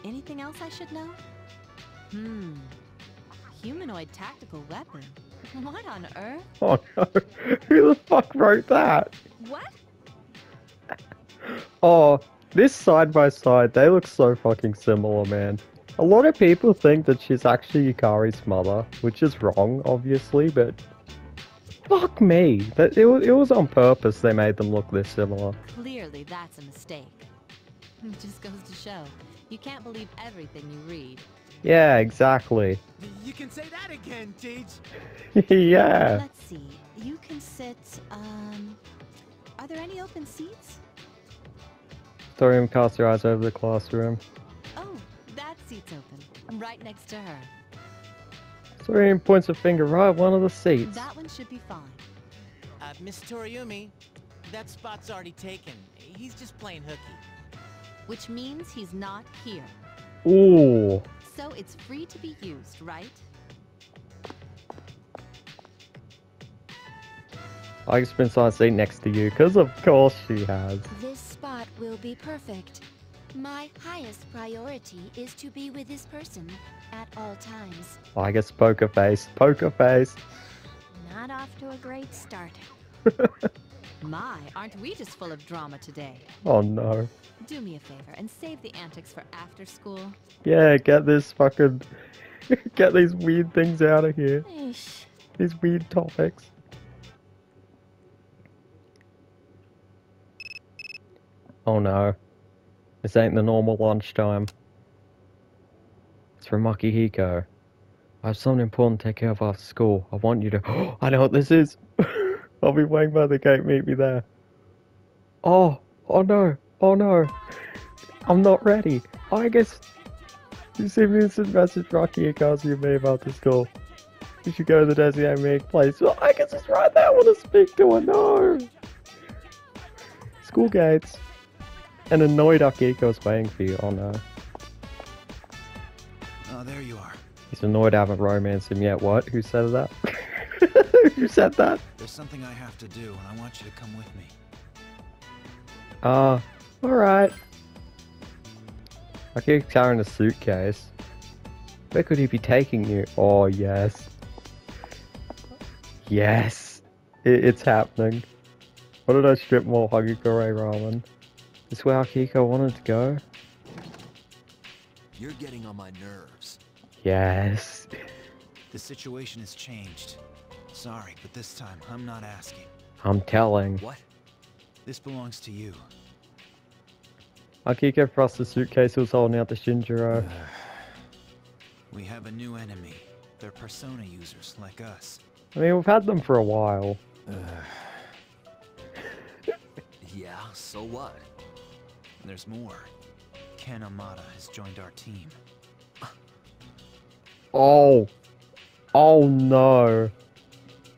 Anything else I should know? Hmm. Humanoid tactical weapon. What on earth? Oh no, who the fuck wrote that? What? Oh, this side by side, they look so fucking similar, man. A lot of people think that she's actually Yukari's mother, which is wrong, obviously, but fuck me. That it, wa- it was on purpose they made them look this similar. Clearly, that's a mistake. It just goes to show. You can't believe everything you read. Yeah, exactly. You can say that again, Teach. yeah. Let's see. You can sit, um... Are there any open seats? Toriumi cast her eyes over the classroom. That seat's open. Right next to her. Toriumi points a finger right at one of the seats. That one should be fine. Uh, Miss Toriumi, that spot's already taken. He's just playing hooky. Which means he's not here. Ooh. So it's free to be used, right? I just been on a seat next to you, because of course she has. This spot will be perfect. My highest priority is to be with this person at all times. I guess poker face. Poker face. Not off to a great start. My, aren't we just full of drama today? Oh no. Do me a favor and save the antics for after school. Yeah, get this fucking. get these weird things out of here. Eesh. These weird topics. Oh no. This ain't the normal lunchtime. It's from Akihiko. I have something important to take care of after school. I want you to. I know what this is! I'll be waiting by the gate, meet me there. Oh! Oh no! Oh no! I'm not ready! I guess. You see me instant message Akihiko asking me about the school. You should go to the designated place. Well, I guess it's right there. I want to speak to her. No. School gates. An annoyed Akihiko's waiting for you. Oh no. Oh, there you are. He's annoyed I haven't romanced him yet. What? Who said that? Who said that? There's something I have to do, and I want you to come with me. Ah, alright. I keep carrying a suitcase. Where could he be taking you? Oh, yes. Yes. It, it's happening. What did I strip more Hagakure ramen? This where Akihiko wanted to go? You're getting on my nerves. Yes. The situation has changed. Sorry, but this time I'm not asking. I'm telling. What? This belongs to you. Akihiko thrust the suitcase was holding out to Shinjiro. We have a new enemy. They're persona users like us. I mean, we've had them for a while. Yeah, so what? There's more. Ken Amada has joined our team. Oh. Oh no.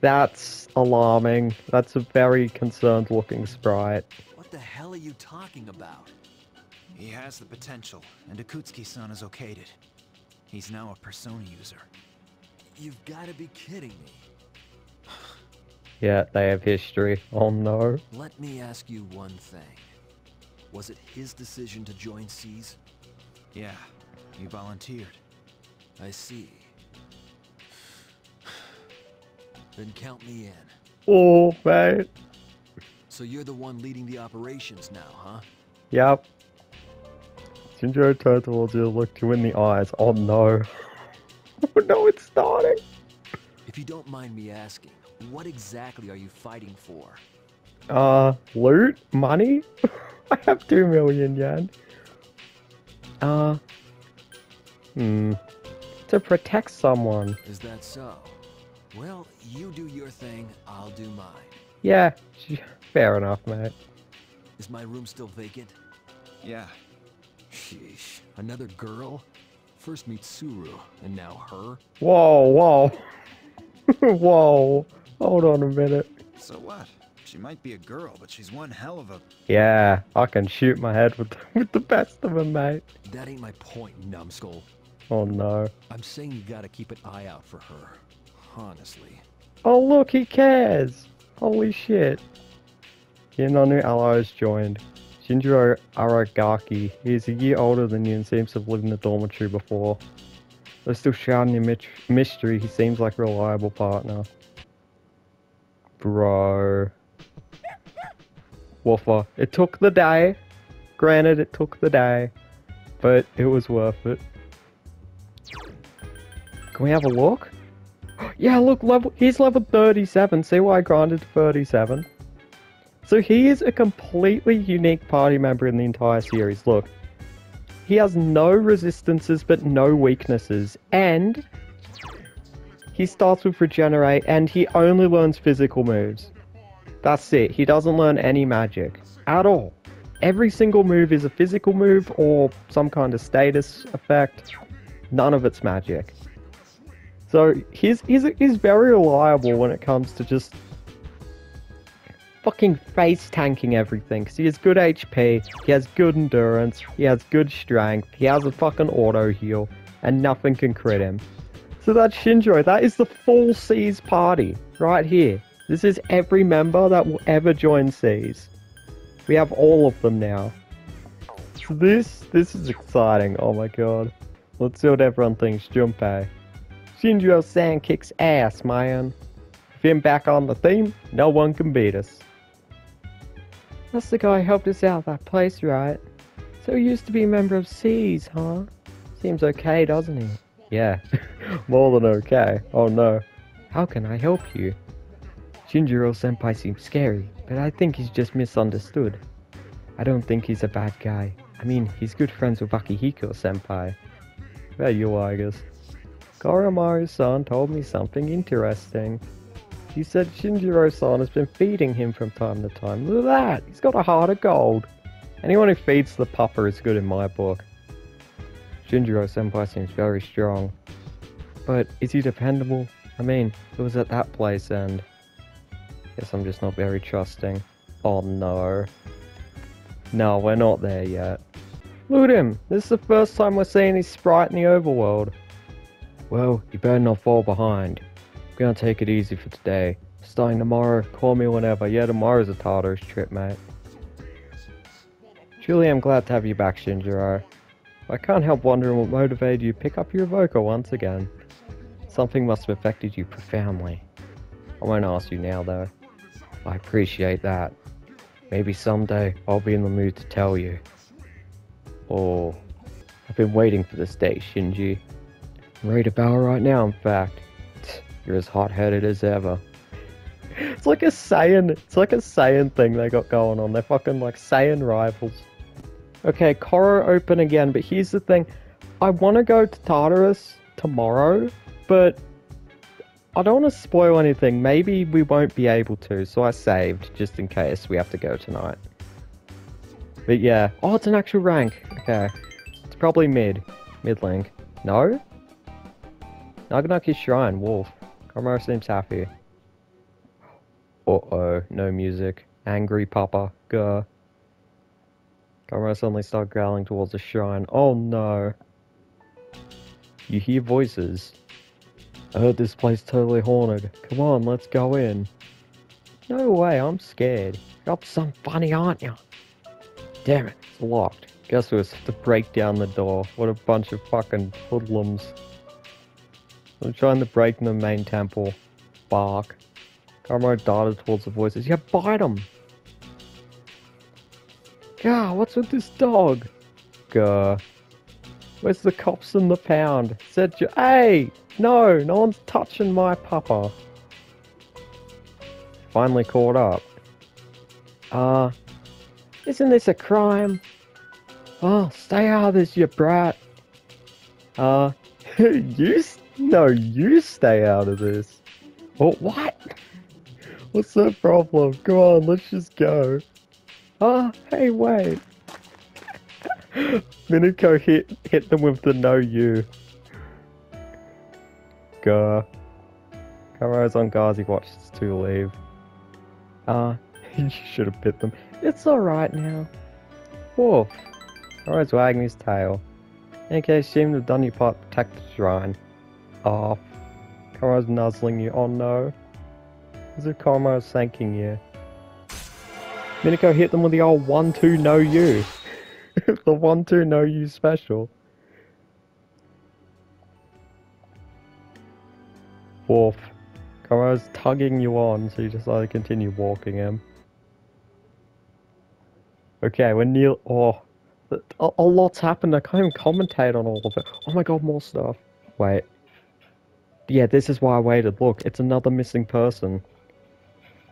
That's alarming. That's a very concerned looking sprite. What the hell are you talking about? He has the potential, and Ikutsuki-san is okayed it. He's now a persona user. You've got to be kidding me. Yeah, they have history. Oh no. Let me ask you one thing. Was it his decision to join SEES? Yeah, he volunteered. I see. Then count me in. Oh, mate. So you're the one leading the operations now, huh? Yep. Shinjiro turned towards you, looked you in the eyes. Oh no. Oh no, it's starting. If you don't mind me asking, what exactly are you fighting for? Uh, loot? Money? I have two million yen. Uh, hmm. To protect someone. Is that so? Well, you do your thing, I'll do mine. Yeah, fair enough, mate. Is my room still vacant? Yeah, Sheesh. Another girl? First Mitsuru, and now her? Whoa, whoa. whoa. Hold on a minute. So what? She might be a girl, but she's one hell of a... Yeah, I can shoot my head with, with the best of them, mate. That ain't my point, numbskull. Oh no. I'm saying you gotta keep an eye out for her. Honestly. Oh look, he cares! Holy shit. Your new ally has joined. Shinjiro Aragaki. He is a year older than you and seems to have lived in the dormitory before. Though still shrouding in mystery, he seems like a reliable partner. Bro. Woofer. It took the day. Granted, it took the day. But it was worth it. Can we have a look? Yeah, look, level he's level 37. See why I grinded 37? So he is a completely unique party member in the entire series. Look, he has no resistances but no weaknesses, and he starts with regenerate, and he only learns physical moves. That's it. He doesn't learn any magic at all. Every single move is a physical move or some kind of status effect. None of it's magic. So he's he's he's very reliable when it comes to just fucking face tanking everything. Cause he has good HP, he has good endurance, he has good strength, he has a fucking auto heal, and nothing can crit him. So that's Shinjo. That is the full SEES party right here. This is every member that will ever join SEES. We have all of them now. This this is exciting. Oh my god. Let's see what everyone thinks. Junpei. Shinjiro San kicks ass, man. With him back on the theme, no one can beat us. That's the guy who helped us out that place, right? So he used to be a member of SEES, huh? Seems okay, doesn't he? Yeah, more than okay. Oh no. How can I help you? Shinjiro Senpai seems scary, but I think he's just misunderstood. I don't think he's a bad guy. I mean, he's good friends with Akihiko Senpai. Well, you are, I guess. Koromaru-san told me something interesting. He said Shinjiro-san has been feeding him from time to time. Look at that! He's got a heart of gold! Anyone who feeds the pupper is good in my book. Shinjiro-senpai seems very strong. But is he dependable? I mean, it was at that place and... Guess I'm just not very trusting. Oh no. No, we're not there yet. Look at him! This is the first time we're seeing his sprite in the overworld. Well, you better not fall behind. I'm gonna take it easy for today. Starting tomorrow, call me whenever. Yeah, tomorrow's a Tartarus trip, mate. Truly, I'm glad to have you back, Shinjiro. I can't help wondering what motivated you to pick up your evoker once again. Something must have affected you profoundly. I won't ask you now, though. I appreciate that. Maybe someday I'll be in the mood to tell you. Oh, I've been waiting for this day, Shinji. I'm ready to battle right now, in fact. You're as hot-headed as ever. It's like a Saiyan, it's like a Saiyan thing they got going on. They're fucking like Saiyan rivals. Okay, Koro open again, but here's the thing. I want to go to Tartarus tomorrow, but I don't want to spoil anything. Maybe we won't be able to, so I saved just in case we have to go tonight. But yeah. Oh, it's an actual rank. Okay. It's probably mid. Mid link. No? Naganaki Shrine, Wolf. Koromaru seems happy. Uh-oh, no music. Angry Papa. Gah. Koromaru suddenly started growling towards the shrine. Oh no. You hear voices. I heard this place totally haunted. Come on, let's go in. No way, I'm scared. You're up something funny, aren't you? Damn it, it's locked. Guess we have to break down the door. What a bunch of fucking hoodlums. I'm trying to break in the main temple. Bark. Koromaru darted towards the voices. Yeah, bite him! God, what's with this dog? Gah. Where's the cops and the pound? Said you. Hey! No, no one's touching my papa. Finally caught up. Uh, isn't this a crime? Oh, stay out of this, you brat. Uh, you. No, you stay out of this. Oh, what? What's the problem? Come on, let's just go. Oh, hey, wait. Minako hit hit them with the no you. Gah. Koro's on Gazi watches to leave. Ah, uh, you should have bit them. It's alright now. Wolf. Koro's wagging his tail. In case you seem to have done your part to protect the shrine. Ah. Koro's nuzzling you. Oh no. Is thanking you. Minako hit them with the old 1-2 no you. the 1-2 no you special. Wolf. Koro's tugging you on, so you just like continue walking him. Okay, when Neil. Oh, a, a, lot's happened. I can't even commentate on all of it. Oh my god, more stuff. Wait. Yeah, this is why I waited. Look, it's another missing person.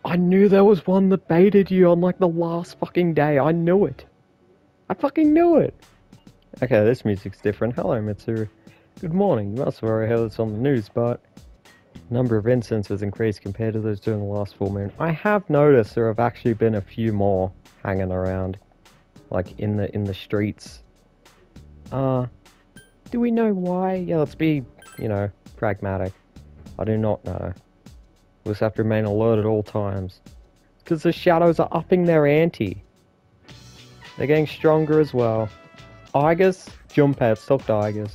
I knew there was one that baited you on like the last fucking day. I knew it. I fucking knew it. Okay, this music's different. Hello, Mitsuru. Good morning. You must have already heard this on the news, but number of incidents has increased compared to those during the last full moon. I have noticed there have actually been a few more hanging around, like in the in the streets. Uh, do we know why? Yeah, let's be, you know, pragmatic. I do not know. We just have to remain alert at all times. Because the shadows are upping their ante. They're getting stronger as well. Aigis, Junpei, stop Aigis.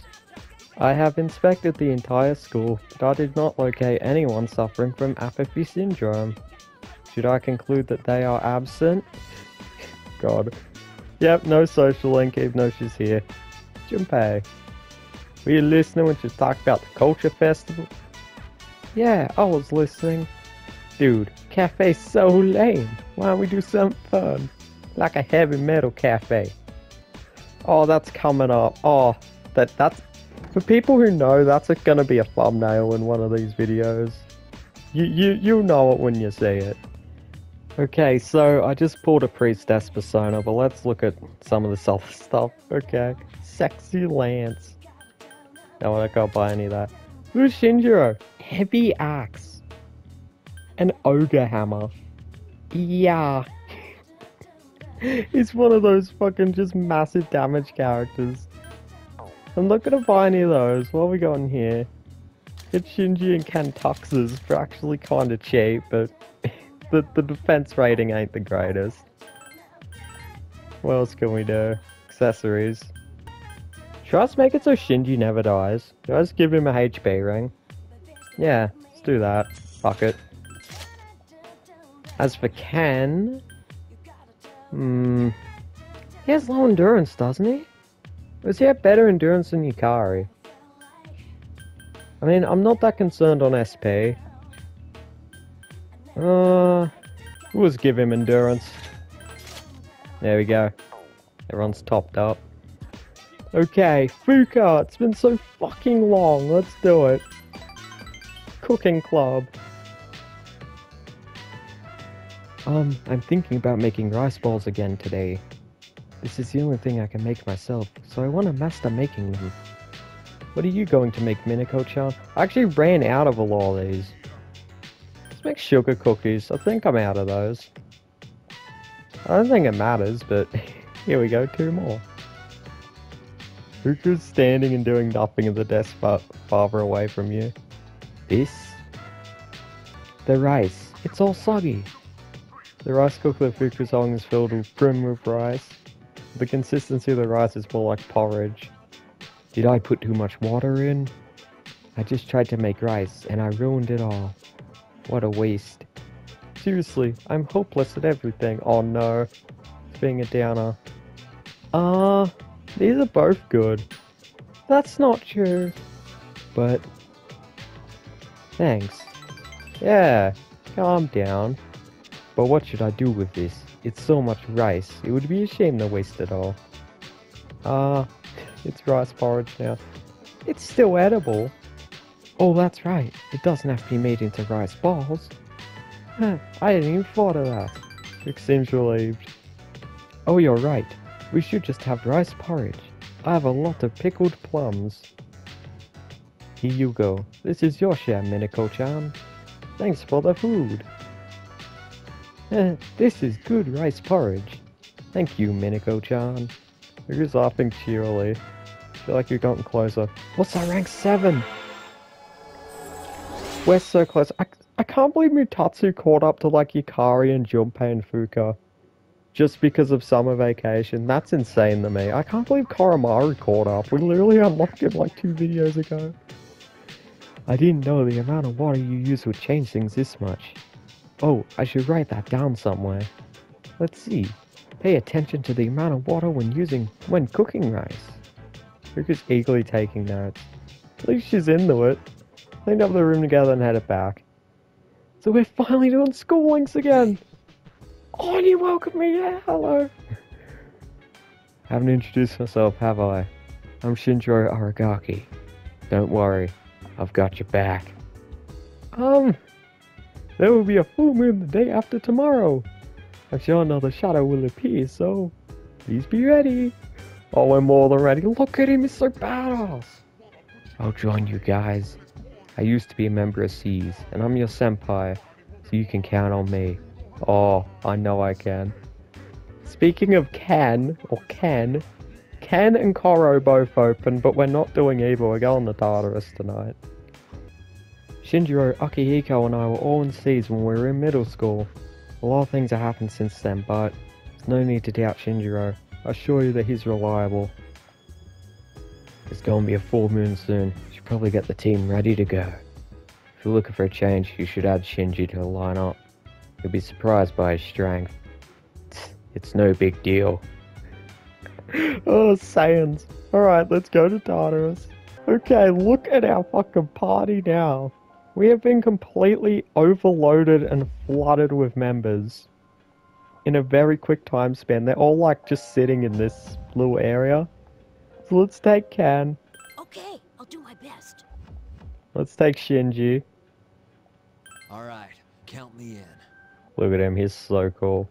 I have inspected the entire school, but I did not locate anyone suffering from apathy syndrome. Should I conclude that they are absent? God. Yep, no social link, even though she's here. Junpei. Were you listening when she talked about the culture festival? Yeah, I was listening. Dude, cafe's so lame. Why don't we do something fun? Like a heavy metal cafe. Oh, that's coming up. Oh, that that's for people who know, that's gonna be a thumbnail in one of these videos. You, you, you know it when you see it. Okay, so I just pulled a priestess persona, but let's look at some of the other stuff. Okay, sexy lance. No, I can't go buy any of that. Who's Shinjiro? Heavy axe. An ogre hammer. Yeah. He's one of those fucking just massive damage characters. I'm not gonna buy any of those. What we got in here? It's Shinji and Kantuxes for actually kinda cheap, but the, the defense rating ain't the greatest. What else can we do? Accessories. Should I make it so Shinji never dies? Should I just give him a HP ring? Yeah, let's do that. Fuck it. As for Ken... Hmm... He has low endurance, doesn't he? Does he have better endurance than Yukari? I mean, I'm not that concerned on SP. Uh, just give him endurance. There we go. Everyone's topped up. Okay, Fuuka, it's been so fucking long. Let's do it. Cooking club. Um, I'm thinking about making rice balls again today. This is the only thing I can make myself, so I want to master making them. What are you going to make, Minako-chan? I actually ran out of a lot of these. Let's make sugar cookies. I think I'm out of those. I don't think it matters, but here we go, two more. Fuuka's standing and doing nothing at the desk far, farther away from you. This? The rice. It's all soggy. The rice cooker that Fuuka's on is filled with brim with rice. The consistency of the rice is more like porridge. Did I put too much water in? I just tried to make rice, and I ruined it all. What a waste. Seriously, I'm hopeless at everything. Oh no. It's being a downer. Ah, uh, these are both good. That's not true. But... Thanks. Yeah, calm down. But what should I do with this? It's so much rice. It would be a shame to waste it all. Ah, uh, it's rice porridge now. It's still edible. Oh, that's right. It doesn't have to be made into rice balls. I didn't even thought of that. Rick seems relieved. Oh, you're right. We should just have rice porridge. I have a lot of pickled plums. Here you go. This is your share, Minako-chan. Thanks for the food. This is good rice porridge. Thank you, Minako-chan. Who's laughing cheerily. feel like you're gotten closer. What's that rank 7? We're so close. I, I can't believe Mitsuru caught up to like Yukari and Junpei and Fuuka. Just because of summer vacation. That's insane to me. I can't believe Koromaru caught up. We literally unlocked him like two videos ago. I didn't know the amount of water you use would change things this much. Oh, I should write that down somewhere. Let's see. Pay attention to the amount of water when using when cooking rice. Fuuka's eagerly taking notes. At least she's into it. Cleaned up the room together and headed back. So we're finally doing school links again! Oh, and you welcome me, yeah, hello! Haven't introduced myself, have I? I'm Shinjiro Aragaki. Don't worry, I've got your back. Um, there will be a full moon the day after tomorrow. I'm know, the shadow will appear, so please be ready. Oh, I'm more than ready. Look at him, he's so badass. I'll join you guys. I used to be a member of SEES, and I'm your senpai, so you can count on me. Oh, I know I can. Speaking of Ken, or Ken, Ken and Koro both open, but we're not doing evil. We're going to Tartarus tonight. Shinjiro, Akihiko, and I were all in SEES when we were in middle school. A lot of things have happened since then, but there's no need to doubt Shinjiro. I assure you that he's reliable. There's gonna be a full moon soon. You should probably get the team ready to go. If you're looking for a change, you should add Shinji to the lineup. You'll be surprised by his strength. It's no big deal. oh, Saiyans. Alright, let's go to Tartarus. Okay, look at our fucking party now. We have been completely overloaded and flooded with members in a very quick time span. They're all like just sitting in this little area. So let's take Ken. Okay, I'll do my best. Let's take Shinji. Alright, count me in. Look at him, he's so cool.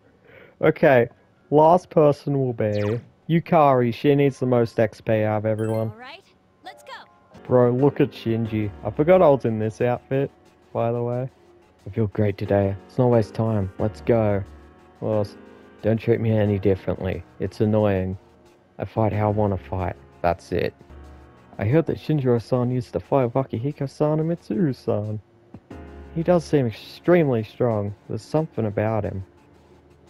Okay, last person will be Yukari. She needs the most XP out of everyone. Alright, let's go. Bro, look at Shinji. I forgot I was in this outfit, by the way. I feel great today. It's not waste time. Let's go. Well, don't treat me any differently. It's annoying. I fight how I want to fight. That's it. I heard that Shinjiro-san used to fight Akihiko-san and Mitsuru-san. He does seem extremely strong. There's something about him.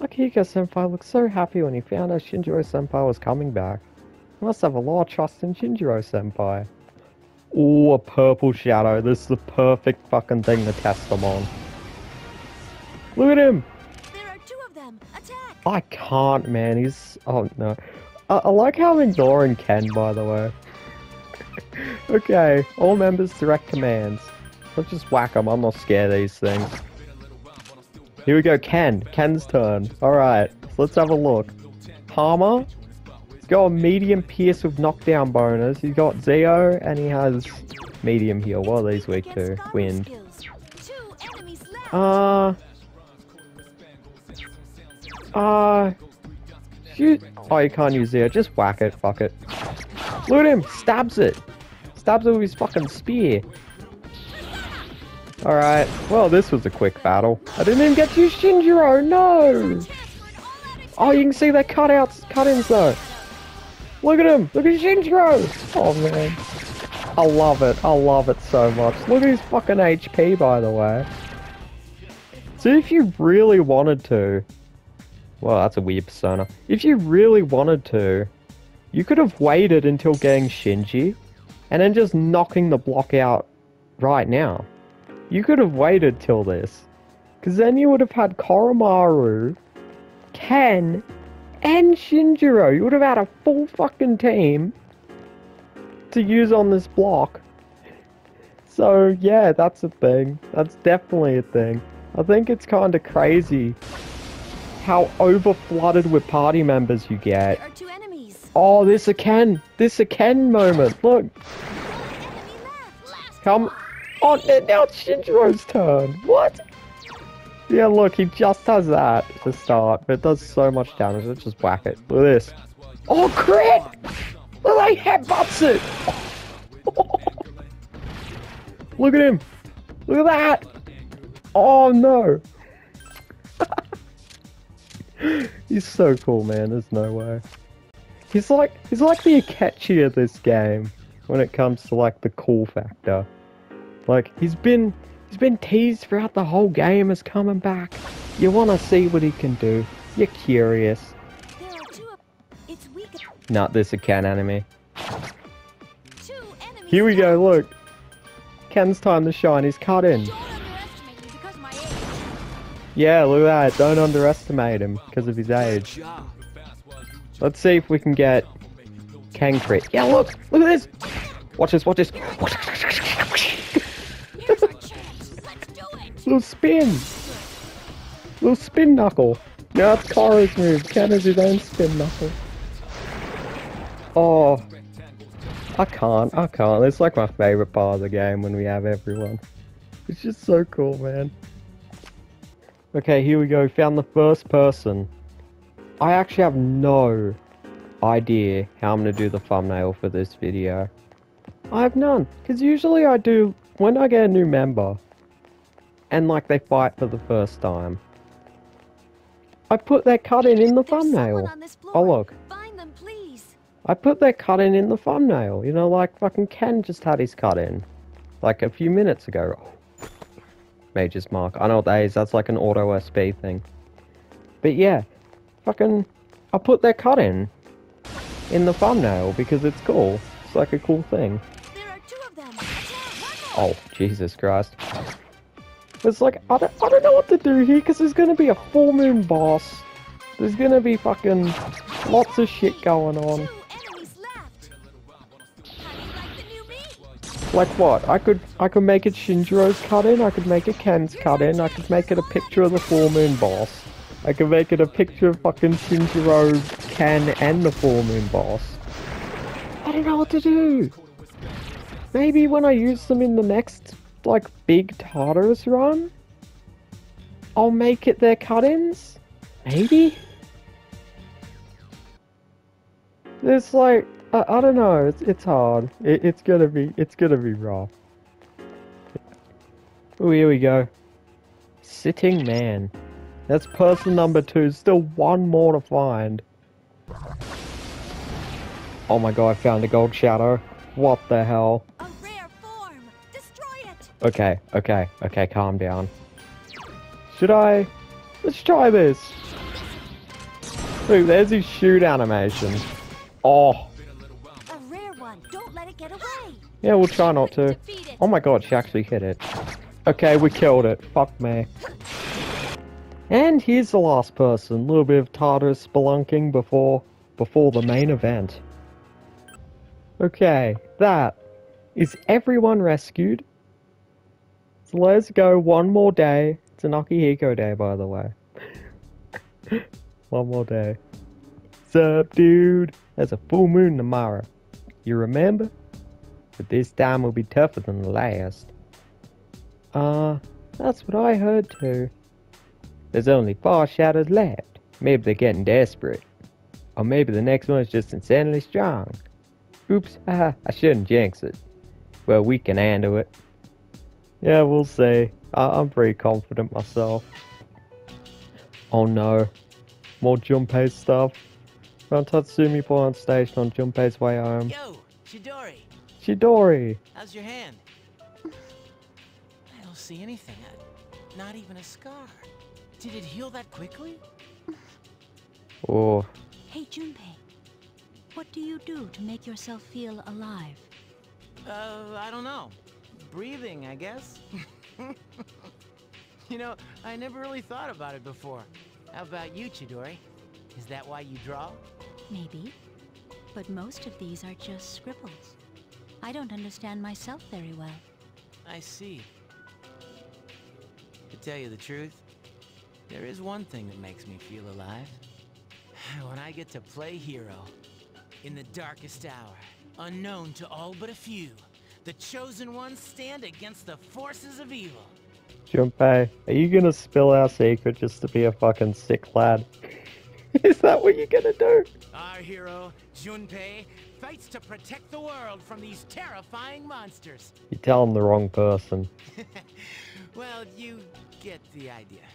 Akihiko-senpai looked so happy when he found out Shinjiro-senpai was coming back. He must have a lot of trust in Shinjiro-senpai. Oh, a purple shadow. This is the perfect fucking thing to test them on. Look at him! There are two of them. Attack! I can't, man. He's... Oh, no. I, I like how I'm ignoring Ken, by the way. okay, all members direct commands. Let's just whack them. I'm not scared of these things. Here we go, Ken. Ken's turn. Alright, let's have a look. Palmer. Got a medium pierce with knockdown bonus. He's got Zio, and he has medium heal. Are these weak to? Wind. Uh... Uh... Shoot. Oh, you can't use Zio. Just whack it. Fuck it. Look at him. Stabs it. Stabs it with his fucking spear. Alright. Well, this was a quick battle. I didn't even get to use Shinjiro. No! Oh, you can see their cutouts, cut-ins though. Look at him. Look at Shinjiro. Oh, man. I love it. I love it so much. Look at his fucking HP, by the way. So if you really wanted to... Well, that's a weird persona. If you really wanted to, you could have waited until getting Shinji, and then just knocking the block out right now. You could have waited till this. Because then you would have had Koromaru, Ken, and Shinjiro. You would have had a full fucking team to use on this block. So yeah, that's a thing. That's definitely a thing. I think it's kind of crazy how over flooded with party members you get. There are two enemies. Oh, this a Ken. This a Ken moment. Look, come. Oh, now it's Shinjiro's turn. What? Yeah, look, he just has that to start, but it does so much damage. Let's just whack it. Look at this. Oh, crit! Look, he headbutts it! Look at him! Look at that! Oh, no! He's so cool, man. There's no way. He's like he's like the Akechi of this game when it comes to like the cool factor. Like he's been he's been teased throughout the whole game as coming back. You wanna see what he can do. You're curious. There are two of... It's weak... Not this a Ken enemy. Here we go, look. Ken's time to shine, he's cut in. Don't underestimate me because of my age. Yeah, look at that. Don't underestimate him because of his age. Let's see if we can get Ken crit. Yeah, look! Look at this! Watch this, watch this. Little spin! Little spin knuckle. Now it's Kara's move. Has his own spin knuckle. Oh. I can't, I can't. It's like my favorite part of the game when we have everyone. It's just so cool, man. Okay, here we go. Found the first person. I actually have no idea how I'm going to do the thumbnail for this video. I have none. Because usually I do, when I get a new member, and like they fight for the first time, I put their cut in in the There's thumbnail. on this floor. Oh look, them. I put their cut in in the thumbnail. You know, like fucking Ken just had his cut in, like a few minutes ago. Mage's Mark. I know what that is. That's like an auto SP thing. But yeah, fucking, I put their cut in in the thumbnail because it's cool. It's like a cool thing. There are two of them. One more. Oh, Jesus Christ. It's like, I don't, I don't know what to do here because there's going to be a full moon boss. There's going to be fucking lots of shit going on. Two enemies left. How do you like the new me? Like what? I could I could make it Shinjiro's cut in, I could make it Ken's cut in, I could make it a picture of the full moon boss. I could make it a picture of fucking Shinjiro, Ken, and the full moon boss. I don't know what to do. Maybe when I use them in the next like big Tartarus run, I'll make it their cut-ins. Maybe. It's like I, I don't know. It's it's hard. It, it's gonna be it's gonna be rough. Oh, here we go. Sitting man. That's person number two. Still one more to find. Oh my god! I found a gold shadow. What the hell? Okay, okay, okay. Calm down. Should I? Let's try this. Look, there's his shoot animation. Oh, A rare one. Don't let it get away. yeah. We'll try not to. Oh my god, she actually hit it. Okay, we killed it. Fuck me. And here's the last person. A little bit of Tartarus spelunking before before the main event. Okay, that is everyone rescued. So let's go one more day. It's an Akihiko day, by the way. one more day. Sup, dude? There's a full moon tomorrow. You remember? But this time will be tougher than the last. Uh, that's what I heard too. There's only four shadows left. Maybe they're getting desperate. Or maybe the next one is just insanely strong. Oops, I shouldn't jinx it. Well, we can handle it. Yeah, we'll see. I- I'm pretty confident myself. Oh no. More Junpei stuff. Found Tatsumi boy on station on Junpei's way home. Yo, Chidori, Chidori! how's your hand? I don't see anything. Not even a scar. Did it heal that quickly? Oh, Hey, Junpei. What do you do to make yourself feel alive? Uh, I don't know. Breathing, I guess. you know, I never really thought about it before. How about you, Chidori? Is that why you draw? Maybe. But most of these are just scribbles. I don't understand myself very well. I see. To tell you the truth, there is one thing that makes me feel alive. When I get to play hero, in the darkest hour, unknown to all but a few, the chosen ones stand against the forces of evil. Junpei, are you gonna spill our secret just to be a fucking sick lad? Is that what you're gonna do? Our hero, Junpei, fights to protect the world from these terrifying monsters. You're telling the wrong person. well, you get the idea.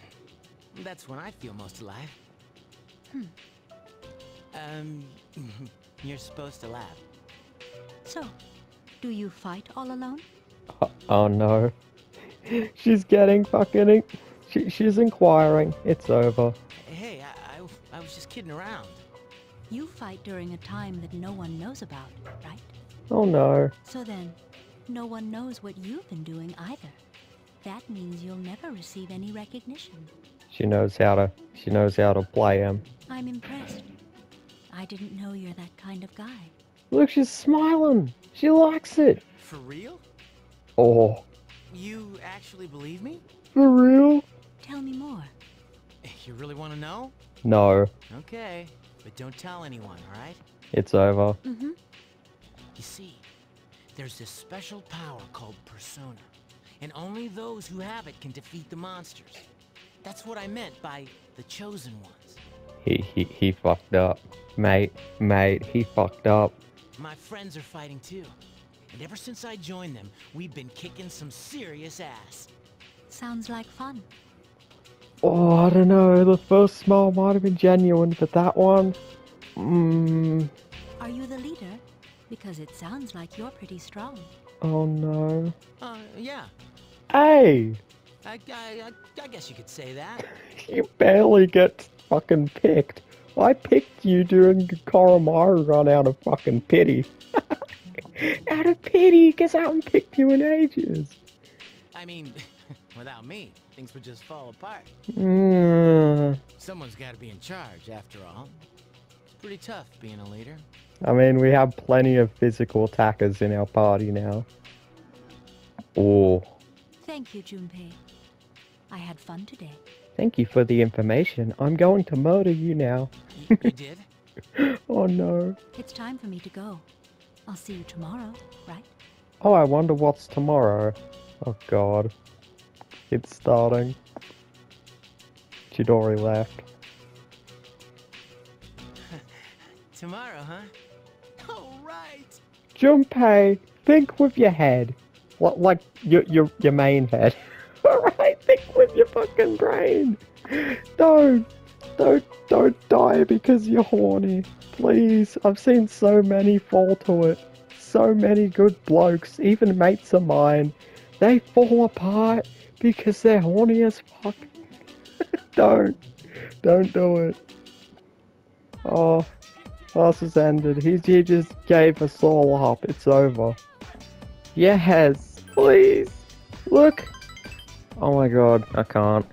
That's when I feel most alive. Um, You're supposed to laugh. So, do you fight all alone? Oh, oh no. She's getting fucking. In- she, she's inquiring. It's over. Hey, I, I, I was just kidding around. You fight during a time that no one knows about, right? Oh no. So then, no one knows what you've been doing either. That means you'll never receive any recognition. She knows how to. She knows how to play him. I'm impressed. I didn't know you're that kind of guy. Look, she's smiling. She likes it. For real? Oh, You actually believe me? for real? Tell me more. You really want to know? No, Okay, but don't tell anyone, alright? it's over. Mm-hmm. You see, there's this special power called Persona, and only those who have it can defeat the monsters. That's what I meant by the Chosen Ones. He he he fucked up, mate. Mate, he fucked up. My friends are fighting too, and ever since I joined them, we've been kicking some serious ass. Sounds like fun. Oh, I don't know. The first smile might have been genuine, but that one, mmm. Are you the leader? Because it sounds like you're pretty strong. Oh no. Uh, yeah, Hey, I, I, I, I guess you could say that. you barely get fucking picked. I picked you during the Koromaru run out of fucking pity. out of pity, because I haven't picked you in ages. I mean, without me, things would just fall apart. Mm. Someone's got to be in charge, after all. It's pretty tough being a leader. I mean, we have plenty of physical attackers in our party now. Oh, Thank you, Junpei. I had fun today. Thank you for the information. I'm going to murder you now. You, you did? Oh no. It's time for me to go. I'll see you tomorrow, right? Oh, I wonder what's tomorrow. Oh god. It's starting. Chidori left. Tomorrow, huh? All right. Junpei, think with your head. What, like your your your main head. Alright, think with your fucking brain. Don't, don't, don't die because you're horny. Please, I've seen so many fall to it. So many good blokes, even mates of mine. They fall apart because they're horny as fuck. don't, don't do it. Oh, class has ended. He, he just gave us all up. It's over. Yes, please. Look. Oh my god, I can't.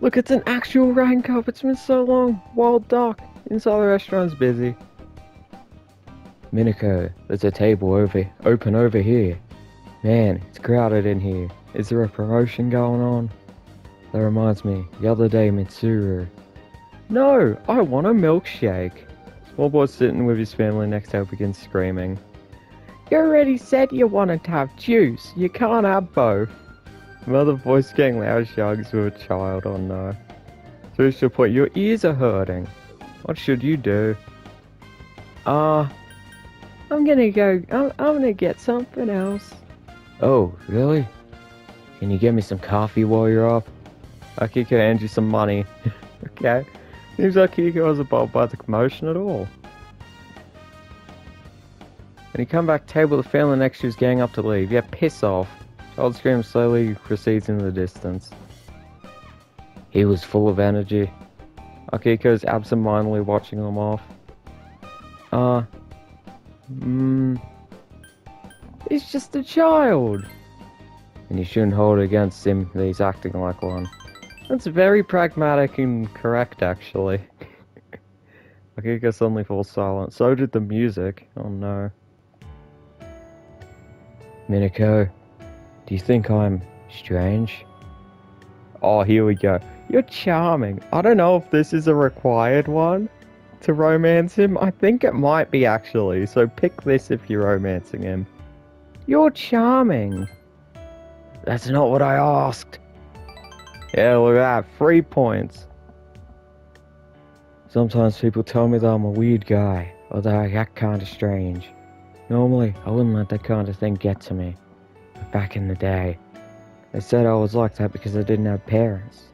Look, it's an actual rank up. It's been so long. Wild duck. Inside the restaurant's busy. Minako, there's a table over open over here. Man, it's crowded in here. Is there a promotion going on? That reminds me, the other day Mitsuru. No, I want a milkshake. Small boy sitting with his family next to him begins screaming. You already said you wanted to have juice. You can't have both. Mother voice getting loud shrugs with a child on no. So she'll point your ears are hurting. What should you do? Uh I'm gonna go I'm, I'm gonna get something else. Oh, really? Can you get me some coffee while you're off? I Akihiko hands you some money. okay. Seems like Akihiko was above by the commotion at all. When you come back, table the family next to you is getting up to leave. Yeah, piss off. Child scream slowly recedes into the distance. He was full of energy. Akihiko's absent-mindedly watching them off. Uh... Hmm... He's just a child! And you shouldn't hold against him that he's acting like one. That's very pragmatic and correct, actually. Akiko suddenly falls silent. So did the music. Oh no. Minako, do you think I'm strange? Oh, here we go. You're charming. I don't know if this is a required one to romance him. I think it might be actually. So pick this if you're romancing him. You're charming. That's not what I asked. Yeah, look at that. Three points. Sometimes people tell me that I'm a weird guy, or that I act kinda strange. Normally, I wouldn't let that kind of thing get to me. Back in the day, they said I was like that because I didn't have parents.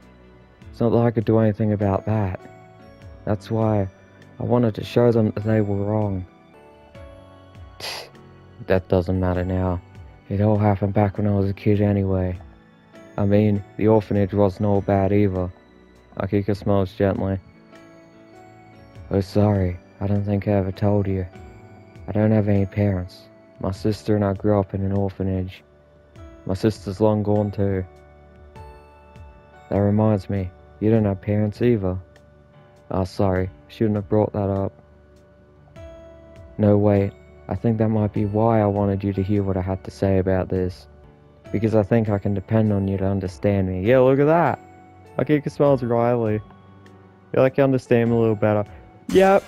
It's not that I could do anything about that. That's why I wanted to show them that they were wrong. That doesn't matter now. It all happened back when I was a kid anyway. I mean, the orphanage wasn't all bad either. Akihiko smiles gently. Oh, sorry. I don't think I ever told you. I don't have any parents. My sister and I grew up in an orphanage. My sister's long gone too. That reminds me, you don't have parents either. Oh, sorry. Shouldn't have brought that up. No, wait. I think that might be why I wanted you to hear what I had to say about this. Because I think I can depend on you to understand me. Yeah, look at that. Akihiko smiles wryly. You like you understand me a little better. Yep.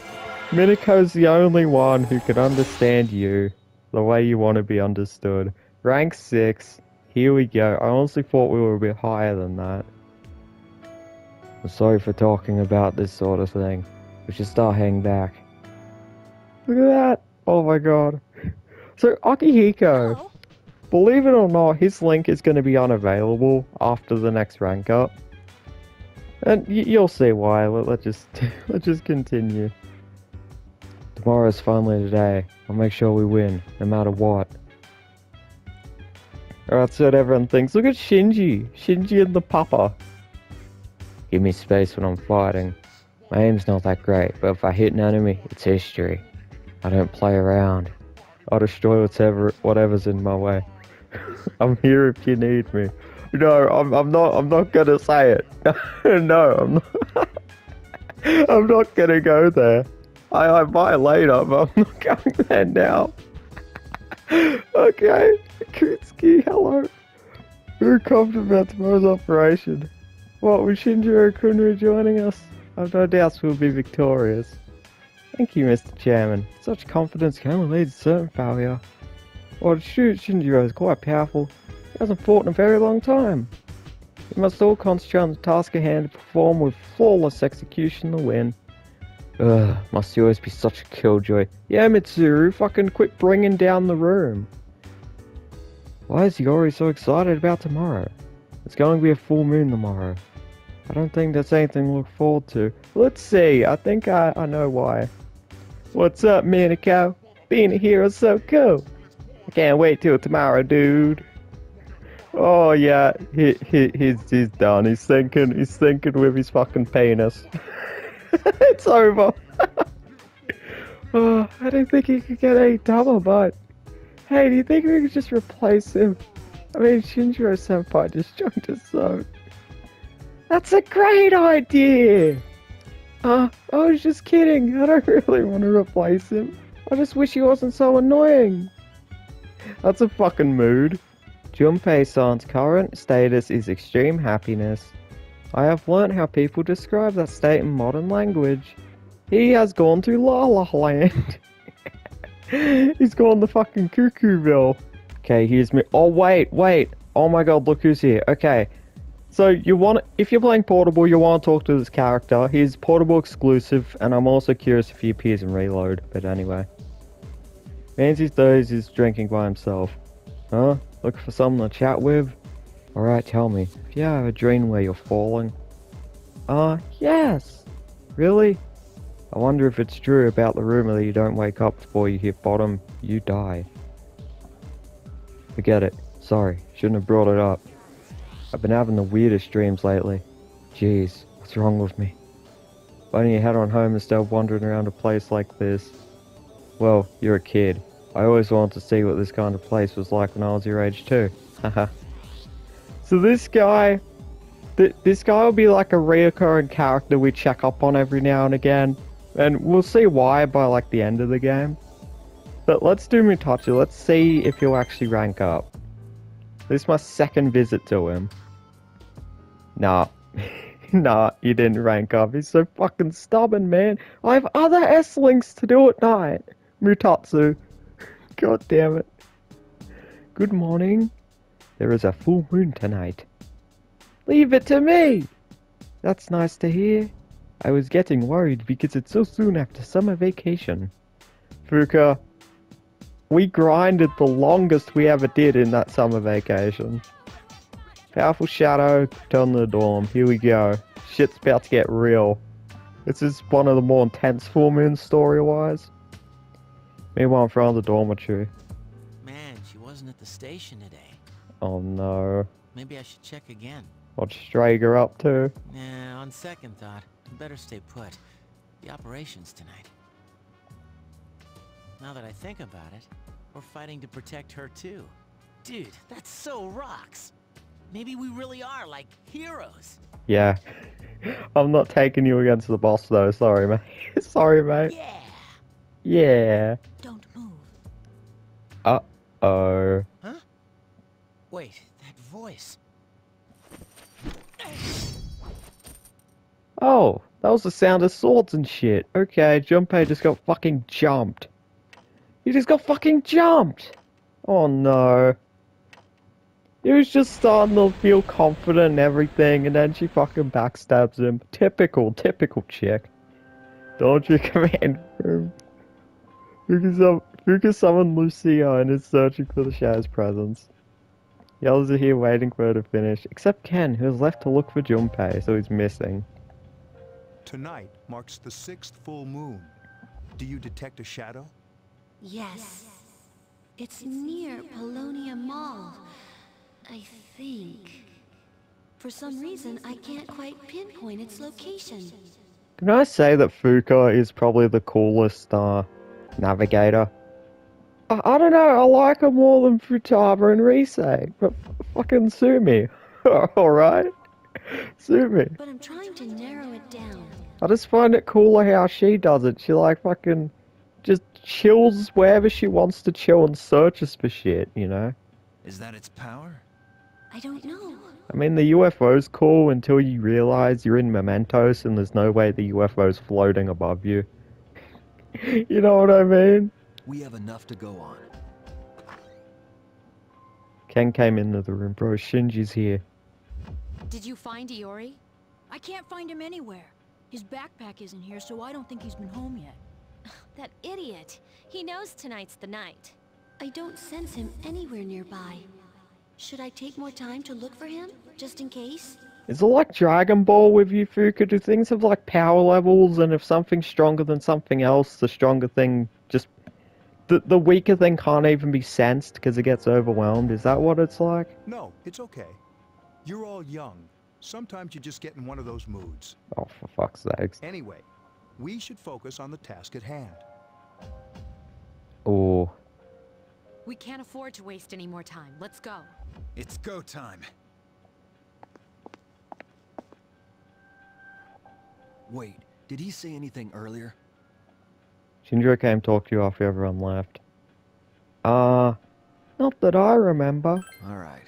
Minako's the only one who can understand you the way you want to be understood. Rank 6. Here we go. I honestly thought we were a bit higher than that. I'm sorry for talking about this sort of thing. We should start heading back. Look at that! Oh my god. So, Akihiko, Hello. believe it or not, his link is going to be unavailable after the next rank up. And y- you'll see why. Let, let's just let's just continue. Tomorrow's finally the day. I'll make sure we win, no matter what. Alright, so what everyone thinks. Look at Shinji. Shinji and the papa. Give me space when I'm fighting. My aim's not that great, but if I hit an enemy, it's history. I don't play around. I'll destroy whatever whatever's in my way. I'm here if you need me. No, I'm, I'm not. I'm not gonna say it. no, I'm not. I'm not gonna go there. I, I might later, but I'm not going there now. Okay, Ikutsuki, hello. We're confident about tomorrow's operation. What, with Shinjiro Kunri joining us? I've no doubts we'll be victorious. Thank you, Mr. Chairman. Such confidence can only lead to certain failure. Well, shoot, Shinjiro is quite powerful. He hasn't fought in a very long time. We must all concentrate on the task at hand to perform with flawless execution to win. Ugh, must you always be such a killjoy. Yeah, Mitsuru, fucking quit bringing down the room. Why is Iori so excited about tomorrow? It's going to be a full moon tomorrow. I don't think that's anything to look forward to. Let's see, I think I, I know why. What's up, Minako? Being a hero's so cool. I can't wait till tomorrow, dude. Oh yeah, he, he he's he's done. He's thinking he's thinking with his fucking penis. it's over. oh, I didn't think he could get any double, but hey, do you think we could just replace him? I mean, Shinjiro Senpai just joined us, so that's a great idea. Uh, I was just kidding. I don't really want to replace him. I just wish he wasn't so annoying. That's a fucking mood. Junpei-san's current status is extreme happiness. I have learnt how people describe that state in modern language. He has gone to La La Land. He's gone to fucking Cuckooville. Okay, here's me. Oh, wait, wait. Oh my god, look who's here. Okay. So, you want, if you're playing Portable, you want to talk to this character. He's Portable exclusive, and I'm also curious if he appears in Reload. But anyway. Mansy's days is drinking by himself. Huh? Looking for someone to chat with? Alright, tell me. If you have a dream where you're falling? Uh, yes. Really? I wonder if it's true about the rumor that you don't wake up before you hit bottom, you die. Forget it. Sorry, shouldn't have brought it up. I've been having the weirdest dreams lately. Jeez, what's wrong with me? Why don't you head on home instead of wandering around a place like this? Well, you're a kid. I always wanted to see what this kind of place was like when I was your age too. Haha. So this guy, th- this guy will be like a reoccurring character we check up on every now and again, and we'll see why by like the end of the game. But let's do Mutatsu. Let's see if he'll actually rank up. This is my second visit to him. Nah. nah, he didn't rank up. He's so fucking stubborn, man. I have other S-links to do at night. Mutatsu. God damn it. Good morning. There is a full moon tonight. Leave it to me! That's nice to hear. I was getting worried because it's so soon after summer vacation. Fuuka, we grinded the longest we ever did in that summer vacation. Powerful shadow, turn the dorm. Here we go. Shit's about to get real. This is one of the more intense full moons story wise. Meanwhile, front of the dormitory. Man, she wasn't at the station today. Oh no. Maybe I should check again. What's Strega up to? Nah, on second thought, better stay put. The operation's tonight. Now that I think about it, we're fighting to protect her too. Dude, that's so rocks! Maybe we really are, like, heroes! Yeah. I'm not taking you against the boss though, sorry mate. sorry mate. Yeah! Yeah. Don't move. Uh-oh. Huh? Wait, that voice. Oh, that was the sound of swords and shit. Okay, Junpei just got fucking jumped. He just got fucking jumped! Oh no. He was just starting to feel confident and everything, and then she fucking backstabs him. Typical, typical chick. Don't you command room. Who can, summon Lucia and is searching for the Shadow's presence? The others are here waiting for her to finish, except Ken, who is left to look for Junpei, so he's missing. Tonight marks the sixth full moon. Do you detect a shadow? Yes. It's near Paulownia Mall. I think. For some reason, I can't quite pinpoint its location. Can I say that Fuuka is probably the coolest uh, navigator? I, I don't know, I like her more than Futaba and Rise, but fucking sue me. Alright? Sue me. But I'm trying to narrow it down. I just find it cooler how she does it. She like fucking just chills wherever she wants to chill and searches for shit, you know? Is that its power? I don't know. I mean, the UFO's cool until you realize you're in Mementos and there's no way the UFO's floating above you. you know what I mean? We have enough to go on. Ken came into the room, bro. Shinji's here. Did you find Iori? I can't find him anywhere. His backpack isn't here, so I don't think he's been home yet. That idiot. He knows tonight's the night. I don't sense him anywhere nearby. Should I take more time to look for him, just in case? Is it like Dragon Ball with you, Fuuka? Do things have like power levels, and if something's stronger than something else, the stronger thing just. The, the weaker thing can't even be sensed because it gets overwhelmed? Is that what it's like? No, it's okay. You're all young. Sometimes you just get in one of those moods. Oh, for fuck's sakes. Anyway, we should focus on the task at hand. Oh. We can't afford to waste any more time. Let's go. It's go time. Wait, did he say anything earlier? Shinjiro came talk to you after everyone left. Uh, not that I remember. Alright.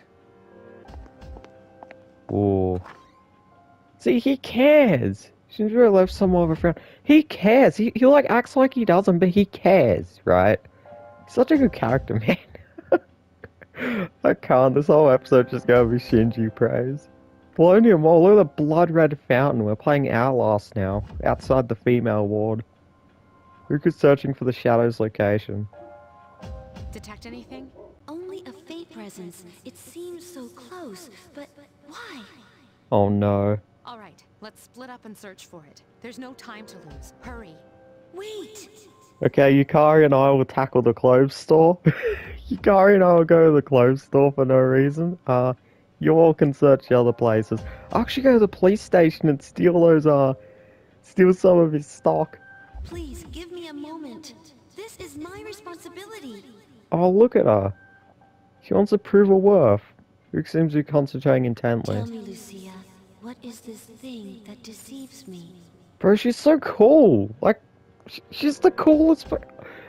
Oh. See, he cares. Shinjiro left some more of a friend. He cares. He, he like acts like he doesn't, but he cares, right? He's such a good character, man. I can't. This whole episode just gonna be Shinji praise. Paulownia Mall, look at the blood red fountain. We're playing Outlast now, outside the female ward. Fuuka's searching for the Shadow's location. Detect anything? Only a faint presence. It seems so close, but why? Oh no. All right, let's split up and search for it. There's no time to lose. Hurry. Wait! Okay, Yukari and I will tackle the clothes store. Yukari and I will go to the clothes store for no reason. Uh, you all can search the other places. I'll actually go to the police station and steal those, uh, steal some of his stock. Please, give me a moment. This is my responsibility. Oh, look at her. She wants to prove her worth. Rook seems to be concentrating intently. Tell me, Lucia, what is this thing that deceives me? Bro, she's so cool. Like, she's the coolest.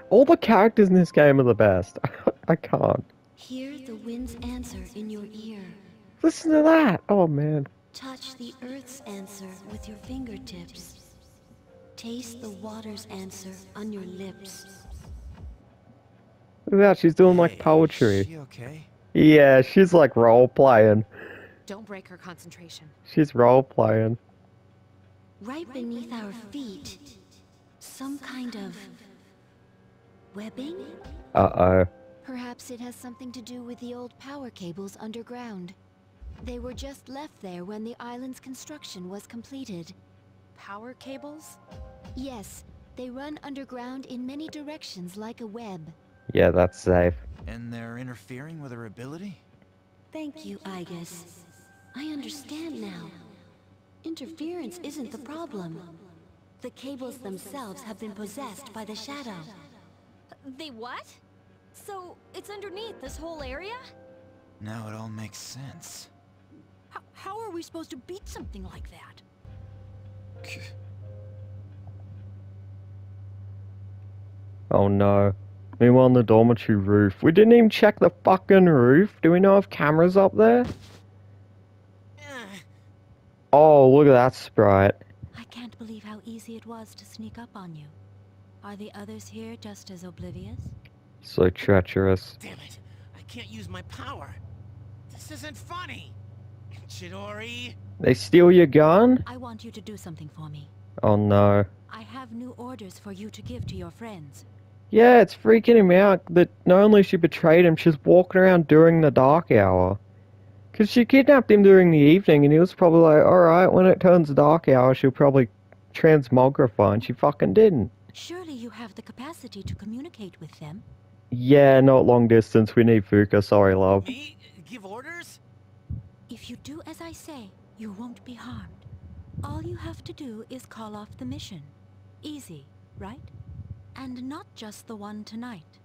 All the characters in this game are the best. I can't. Hear the wind's answer in your ear. Listen to that. Oh man. Touch the earth's answer with your fingertips. Taste the water's answer on your lips. Look at that. She's doing like Hey, poetry. Is she okay? Yeah, she's like role playing. Don't break her concentration. She's role playing. Right beneath our feet, some kind of webbing? Uh oh. Perhaps it has something to do with the old power cables underground. They were just left there when the island's construction was completed. Power cables? Yes, They run underground in many directions like a web. Yeah, that's safe. And they're interfering with her ability? Thank you, Aigis. I understand now. Interference isn't the problem. The cables themselves have been possessed by the shadow. They what? So, it's underneath this whole area? Now it all makes sense. How, how are we supposed to beat something like that? Oh no. Meanwhile, on the dormitory roof. We didn't even check the fucking roof. Do we know if cameras up there? Oh, look at that sprite. I can't believe how easy it was to sneak up on you. Are the others here just as oblivious? So treacherous. Damn it! I can't use my power. This isn't funny. Chidori. They steal your gun? I want you to do something for me. Oh no. I have new orders for you to give to your friends. Yeah, it's freaking him out that not only she betrayed him, she's walking around during the dark hour. Because she kidnapped him during the evening, and he was probably like, alright, when it turns dark hour, she'll probably transmogrify, and she fucking didn't. Surely you have the capacity to communicate with them. Yeah, not long distance, we need Fuuka, sorry love. Me? Give orders? If you do as I say, you won't be harmed. All you have to do is call off the mission. Easy, right? And not just the one tonight.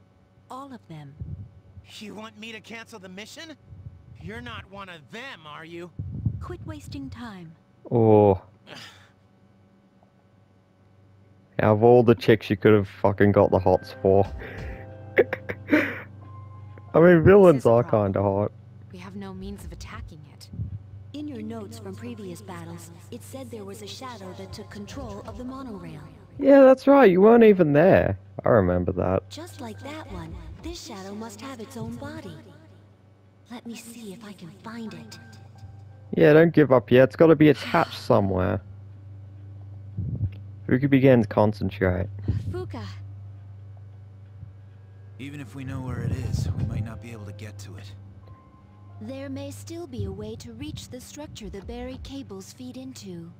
All of them. You want me to cancel the mission? You're not one of them, are you? Quit wasting time. Oh. Out of all the chicks you could have fucking got the hots for. I mean, villains are kinda hot. We have no means of attacking it. In your notes from previous battles, it said there was a shadow that took control of the monorail. Yeah, that's right, you weren't even there. I remember that. Just like that one, this shadow must have its own body. Let me see if I can find it. Yeah, don't give up yet, it's gotta be attached somewhere. Fuuka begins to concentrate. Fuuka, Even if we know where it is, we might not be able to get to it. There may still be a way to reach the structure the buried cables feed into.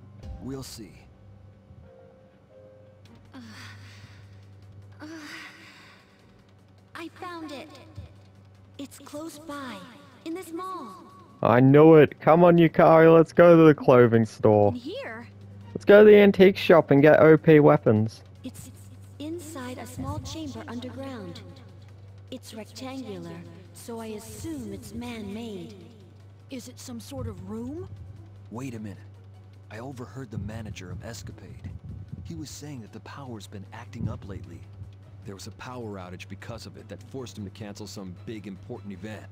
We'll see. I found it! It's close by, in this mall. I knew it. Come on, Yukari, let's go to the clothing store. In here? Let's go to the antique shop and get OP weapons. It's inside a small chamber underground. It's rectangular, so I assume it's man-made. Is it some sort of room? Wait a minute. I overheard the manager of Escapade. He was saying that the power's been acting up lately. There was a power outage because of it that forced him to cancel some big important event.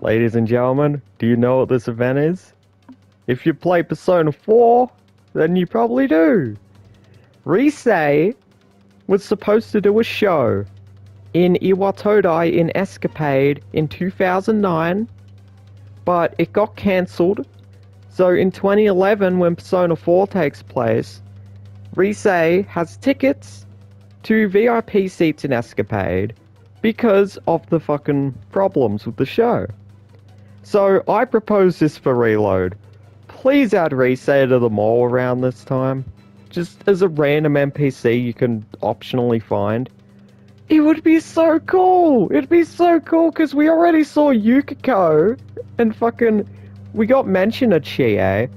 Ladies and gentlemen, do you know what this event is? If you play Persona 4, then you probably do. Rise was supposed to do a show in Iwatodai in Escapade in 2009, but it got cancelled. So in 2011, when Persona 4 takes place, Rise has tickets to VIP seats in Escapade because of the fucking problems with the show. So I propose this for Reload. Please add Rise to the mall around this time. Just as a random NPC you can optionally find. It would be so cool! It'd be so cool because we already saw Yukiko and fucking. We got mention of Chie.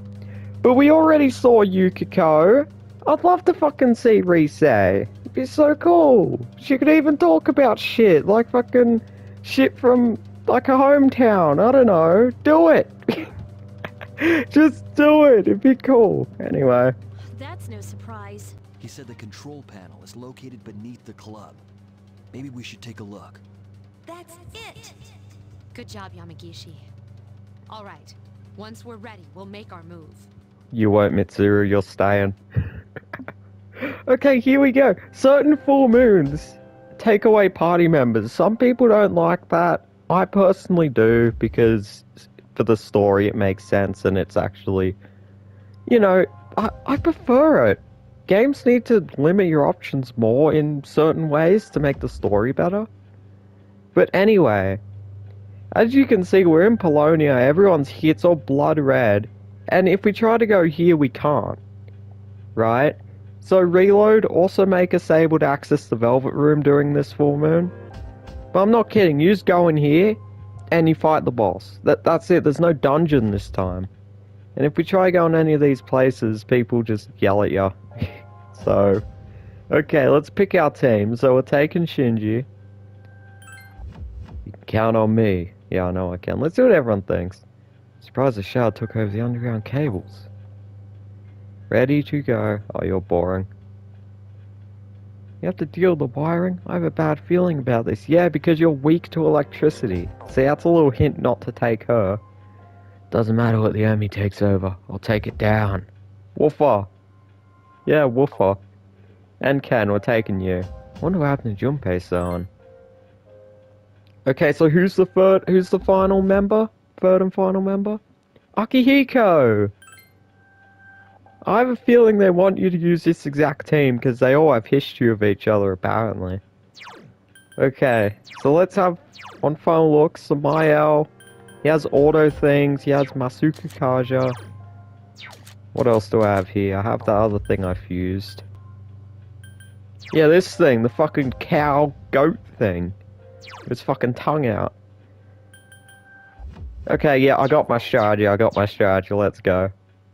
But we already saw Yukiko. I'd love to fucking see Rise. It'd be so cool. She could even talk about shit, like fucking shit from like a hometown. I don't know. Do it. Just do it. It'd be cool. Anyway. That's no surprise. He said the control panel is located beneath the club. Maybe we should take a look. That's it! good job, Yamagishi. All right, once we're ready, we'll make our move. You won't, Mitsuru. You're staying. Okay, here we go. Certain full moons take away party members. Some people don't like that. I personally do because for the story it makes sense and it's actually, you know, I, I prefer it. Games need to limit your options more in certain ways to make the story better. But anyway, as you can see, we're in Paulownia. Everyone's here. It's all blood red. And if we try to go here, we can't. Right? So reload, also make us able to access the Velvet Room during this full moon. But I'm not kidding, you just go in here and you fight the boss. That That's it, there's no dungeon this time. And if we try going any of these places, people just yell at you. so, okay, let's pick our team. So we're taking Shinji. You can count on me. Yeah, I know I can. Let's do what everyone thinks. Surprised the Shard took over the underground cables. Ready to go. Oh, you're boring. You have to deal with the wiring? I have a bad feeling about this. Yeah, because you're weak to electricity. See, that's a little hint not to take her. Doesn't matter what the army takes over. I'll take it down. Woofer. Yeah, Woofer. And Ken, we're taking you. Wonder what happened to Junpei-san. Okay, so who's the third? Who's the final member? Third and final member? Akihiko! I have a feeling they want you to use this exact team because they all have history of each other apparently. Okay, so let's have one final look. Samael, he has auto things, he has Masukukaja. What else do I have here? I have the other thing I fused. Yeah, this thing, the fucking cow goat thing. Its fucking tongue out. Okay, yeah, I got my strategy, I got my strategy, let's go.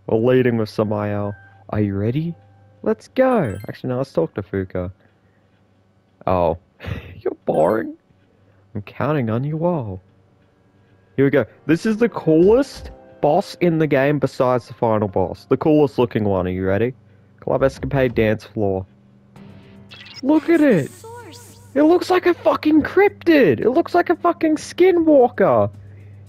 We're leading with Samael. Are you ready? Let's go! Actually, no, let's talk to Fuuka. Oh. You're boring. I'm counting on you all. Here we go. This is the coolest boss in the game besides the final boss. The coolest looking one. Are you ready? Club Escapade Dance Floor. Look at it! It looks like a fucking cryptid! It looks like a fucking skinwalker!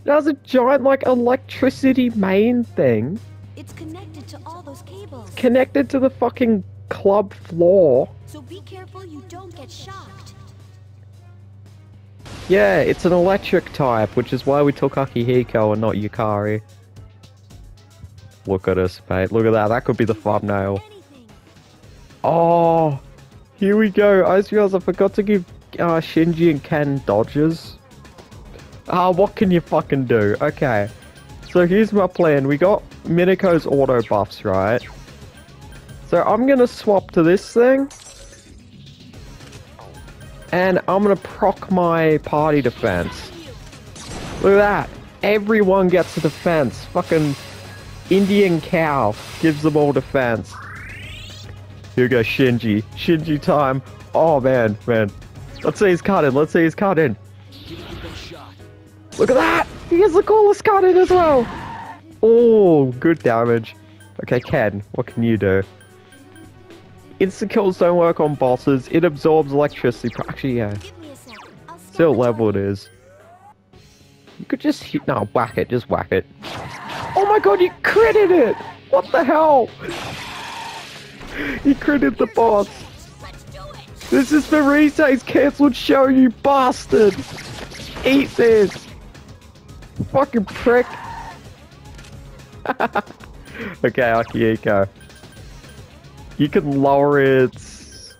It has a giant, like, electricity main thing. It's connected to all those cables. Connected to the fucking club floor. So be careful you don't get shocked. Yeah, it's an electric type, which is why we took Akihiko and not Yukari. Look at us, mate. Look at that. That could be the thumbnail. Oh, here we go. I just realized I forgot to give uh, Shinji and Ken dodges. Ah, what can you fucking do? Okay. So here's my plan. We got Minako's auto buffs, right? So I'm gonna swap to this thing. And I'm gonna proc my party defense. Look at that. Everyone gets a defense. Fucking Indian cow gives them all defense. Here we go, Shinji. Shinji time. Oh man, man. Let's see his card in. Let's see his card in. Look at that! He has the coolest card in as well! Oh, good damage. Okay, Ken, what can you do? Instant kills don't work on bosses. It absorbs electricity. Actually, yeah. What level it is. You could just hit. No, whack it. Just whack it. Oh my god, you critted it! What the hell? You critted the boss. This is the Verise's cancelled show, you bastard! Eat this! Fucking prick! okay, Akihiko. You can lower its...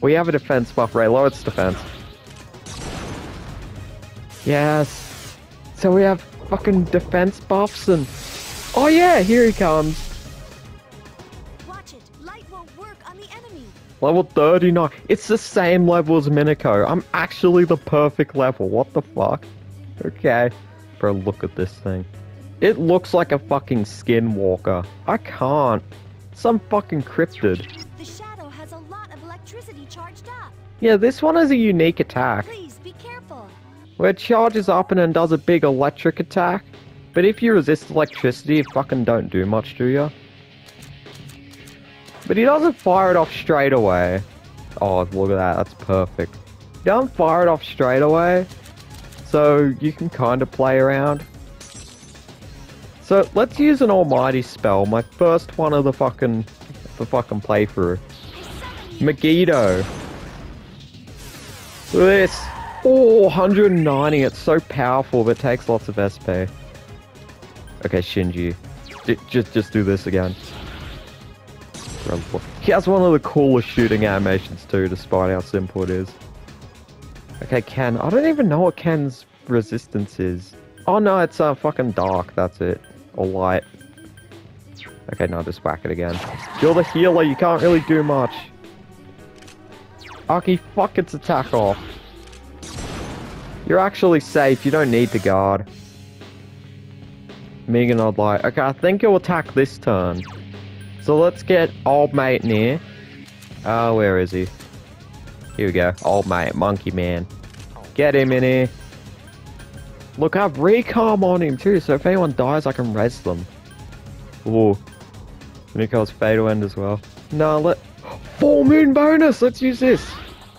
We have a defense buff, right? Lower its defense. Yes. So we have fucking defense buffs and... Oh yeah, here he comes. Watch it. Light won't work on the enemy. Level 39. It's the same level as Minako. I'm actually the perfect level. What the fuck? Okay. Bro, look at this thing. It looks like a fucking skinwalker. I can't. Some fucking cryptid. The shadow has a lot of electricity charged up. Yeah, this one has a unique attack. Please be careful. Where it charges up and then does a big electric attack. But if you resist electricity, it fucking don't do much, do you? But he doesn't fire it off straight away. Oh, look at that. That's perfect. He doesn't fire it off straight away. So you can kind of play around. So let's use an almighty spell. My first one of the fucking the fucking playthrough. Megiddo. This. Oh, 190. It's so powerful, but takes lots of SP. Okay, Shinji. Just, just do this again. He has one of the coolest shooting animations too, despite how simple it is. Okay, Ken. I don't even know what Ken's resistance is. Oh no, it's uh, fucking dark, that's it. Or light. Okay, now just whack it again. You're the healer, you can't really do much. Aki, fuck its attack off. You're actually safe, you don't need to guard. Megan, I'd like. Okay, I think he'll attack this turn. So let's get old mate near. Oh, where is he? Here we go. Old mate, monkey man. Get him in here. Look, I have Recarm on him too, so if anyone dies, I can res them. Ooh. Nicole's fatal end as well. No, let... Full moon bonus! Let's use this!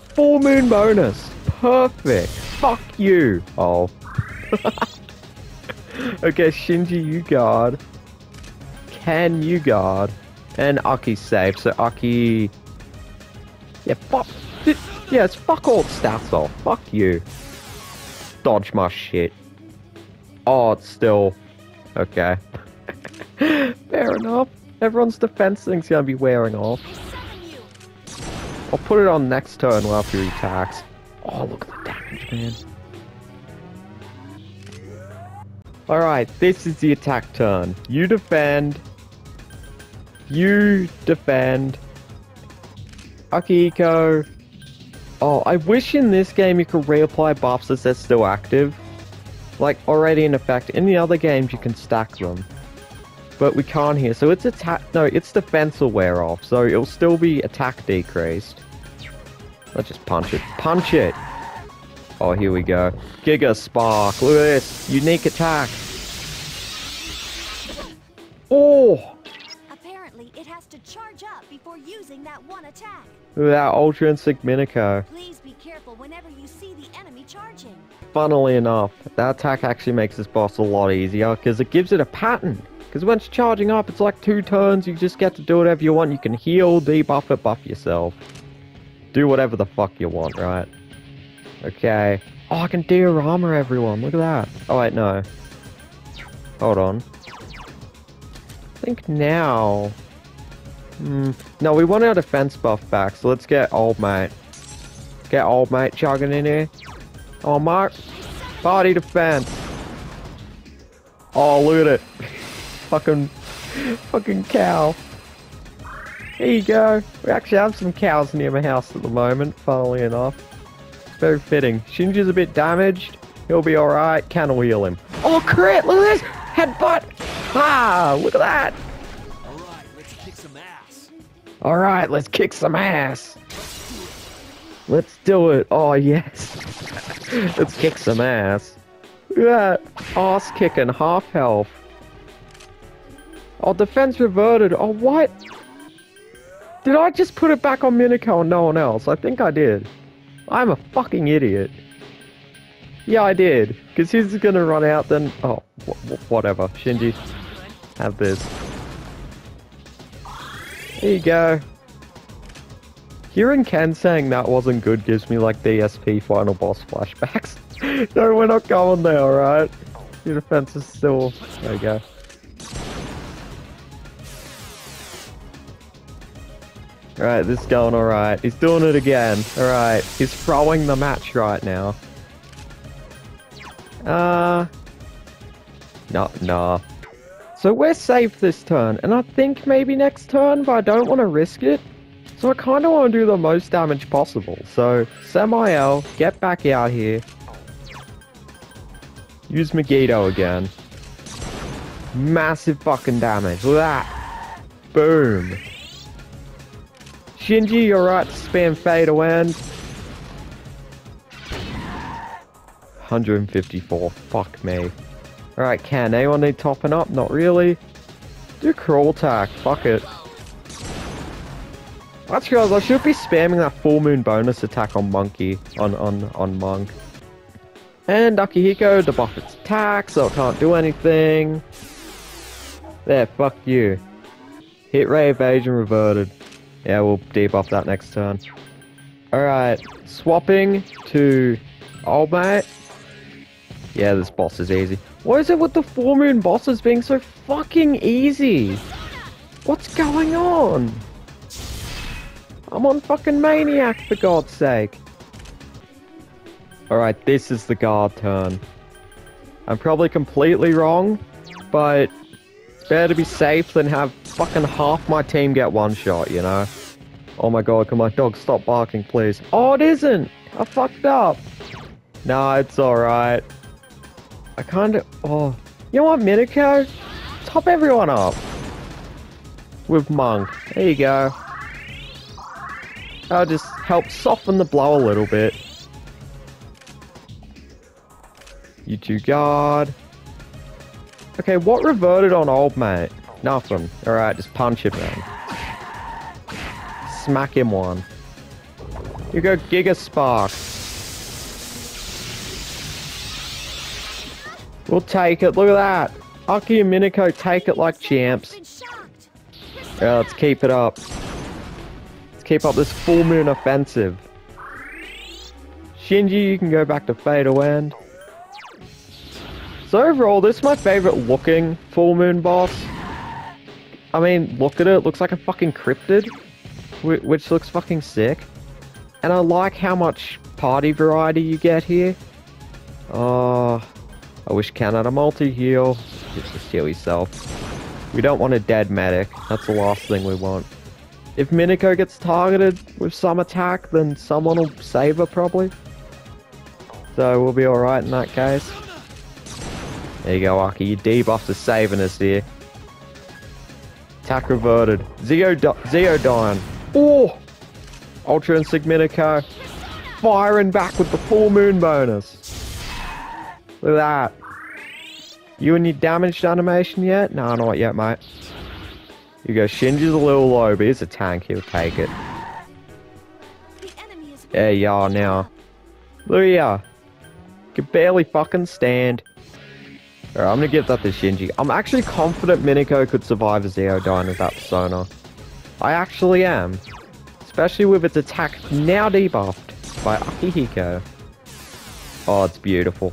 Full moon bonus! Perfect! Fuck you! Oh. okay, Shinji, you guard. Can you guard? And Aki's safe, so Aki... Yeah, fuck... Yeah, it's fuck all stats off. Fuck you. Dodge my shit. Oh, it's still... Okay. Fair enough. Everyone's defense thing's gonna be wearing off. I'll put it on next turn after he attacks. Oh, look at the damage, man. Alright, this is the attack turn. You defend. You defend. Akihiko. Oh, I wish in this game you could reapply buffs as they're still active. Like, already in effect. In the other games, you can stack them. But we can't here, so it's attack- no, its defense will wear off, so it'll still be attack decreased. Let's just punch it. Punch it! Oh, here we go. Giga Spark. Look at this. Unique attack. Oh! Apparently, it has to charge up before using that one attack. Look at that Ultra Instinct Minako. Please Funnily enough, that attack actually makes this boss a lot easier because it gives it a pattern. Because it's charging up, it's like two turns. You just get to do whatever you want. You can heal, debuff it, buff yourself. Do whatever the fuck you want, right? Okay. Oh, I can Diarama everyone. Look at that. Oh, wait, no. Hold on. I think now... Hmm. No, we want our defense buff back, so let's get old mate. Get old mate chugging in here. Oh, Mark. Body defense. Oh, look at it. fucking, fucking cow. Here you go. We actually have some cows near my house at the moment, funnily enough. It's very fitting. Shinji's a bit damaged. He'll be alright. Can we heal him? Oh, crit! Look at this! Headbutt! Ah, look at that! Alright, let's kick some ass. Alright, let's kick some ass. Let's do it. Oh, yes. let's kick some ass. At that. Ass kicking, half health. Oh, defense reverted. Oh, what? Did I just put it back on Minako and no one else? I think I did. I'm a fucking idiot. Yeah, I did. Because he's gonna run out then... Oh, wh wh whatever. Shinji, have this. There you go. Hearing Ken saying that wasn't good gives me like DSP final boss flashbacks. no, we're not going there, alright? Your defense is still... There you go. Alright, this is going alright. He's doing it again. Alright, he's throwing the match right now. Uh... No, nah. So we're safe this turn, and I think maybe next turn, but I don't want to risk it. So I kind of want to do the most damage possible. So, Samael, get back out here. Use Megiddo again. Massive fucking damage. Look at that. Boom. Shinji, you're right to spam fade away. 154. Fuck me. Alright, can anyone need topping up? Not really. Do crawl attack. Fuck it. That's guys, I should be spamming that full moon bonus attack on Monkey. On on on Monk. And Akihiko, debuff its attack, so it can't do anything. There, fuck you. Hit ray evasion reverted. Yeah, we'll debuff that next turn. Alright, swapping to Old Mate. Yeah, this boss is easy. What is it with the full moon bosses being so fucking easy? What's going on? I'm on fucking Maniac, for God's sake. Alright, this is the guard turn. I'm probably completely wrong, but it's better to be safe than have fucking half my team get one shot, you know? Oh my god, can my dog stop barking, please? Oh, it isn't! I fucked up! Nah, it's alright. I kinda... Oh. You know what, Minako? Top everyone up! With Monk. There you go. That'll just help soften the blow a little bit. You two guard. Okay, what reverted on old mate? Nothing. Alright, just punch him then. Smack him one. You go Giga Spark. We'll take it. Look at that. Aki and Minako take it like champs. Yeah, let's keep it up. Keep up this full moon offensive. Shinji, you can go back to Fatal End. So overall, this is my favorite looking full moon boss. I mean, look at it. It looks like a fucking cryptid. Which looks fucking sick. And I like how much party variety you get here. Oh, I wish Ken had a multi-heal. Just to heal yourself. We don't want a dead medic. That's the last thing we want. If Minako gets targeted with some attack, then someone will save her probably. So we'll be alright in that case. There you go, Aki. You debuff to saving us here. Attack reverted. Zio Ziodyne. Oh! Ultra and Sigminico. Firing back with the full moon bonus. Look at that. You and your damaged animation yet? No, not yet, mate. You go, Shinji's a little low, but he's a tank. He'll take it. There you are now. Look here. Can barely fucking stand. Alright, I'm gonna give that to Shinji. I'm actually confident Minako could survive a Ziodyne with that persona. I actually am. Especially with its attack now debuffed by Akihiko. Oh, it's beautiful.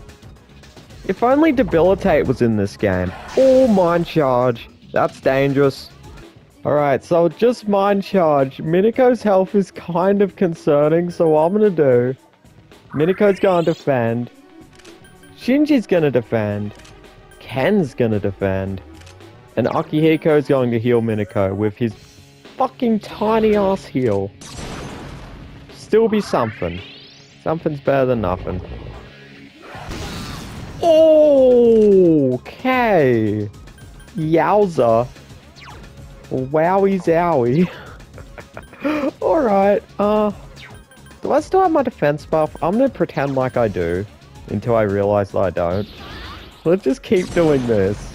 If only Debilitate was in this game. Oh, Mind Charge. That's dangerous. Alright, so just Mind Charge. Minako's health is kind of concerning, so what I'm gonna do... Minako's gonna defend. Shinji's gonna defend. Ken's gonna defend. And Akihiko's going to heal Minako with his fucking tiny ass heal. Still be something. Something's better than nothing. Oh, Okay. Yowza. Wowie zowie. Alright, uh... Do I still have my defense buff? I'm gonna pretend like I do. Until I realize that I don't. Let's just keep doing this.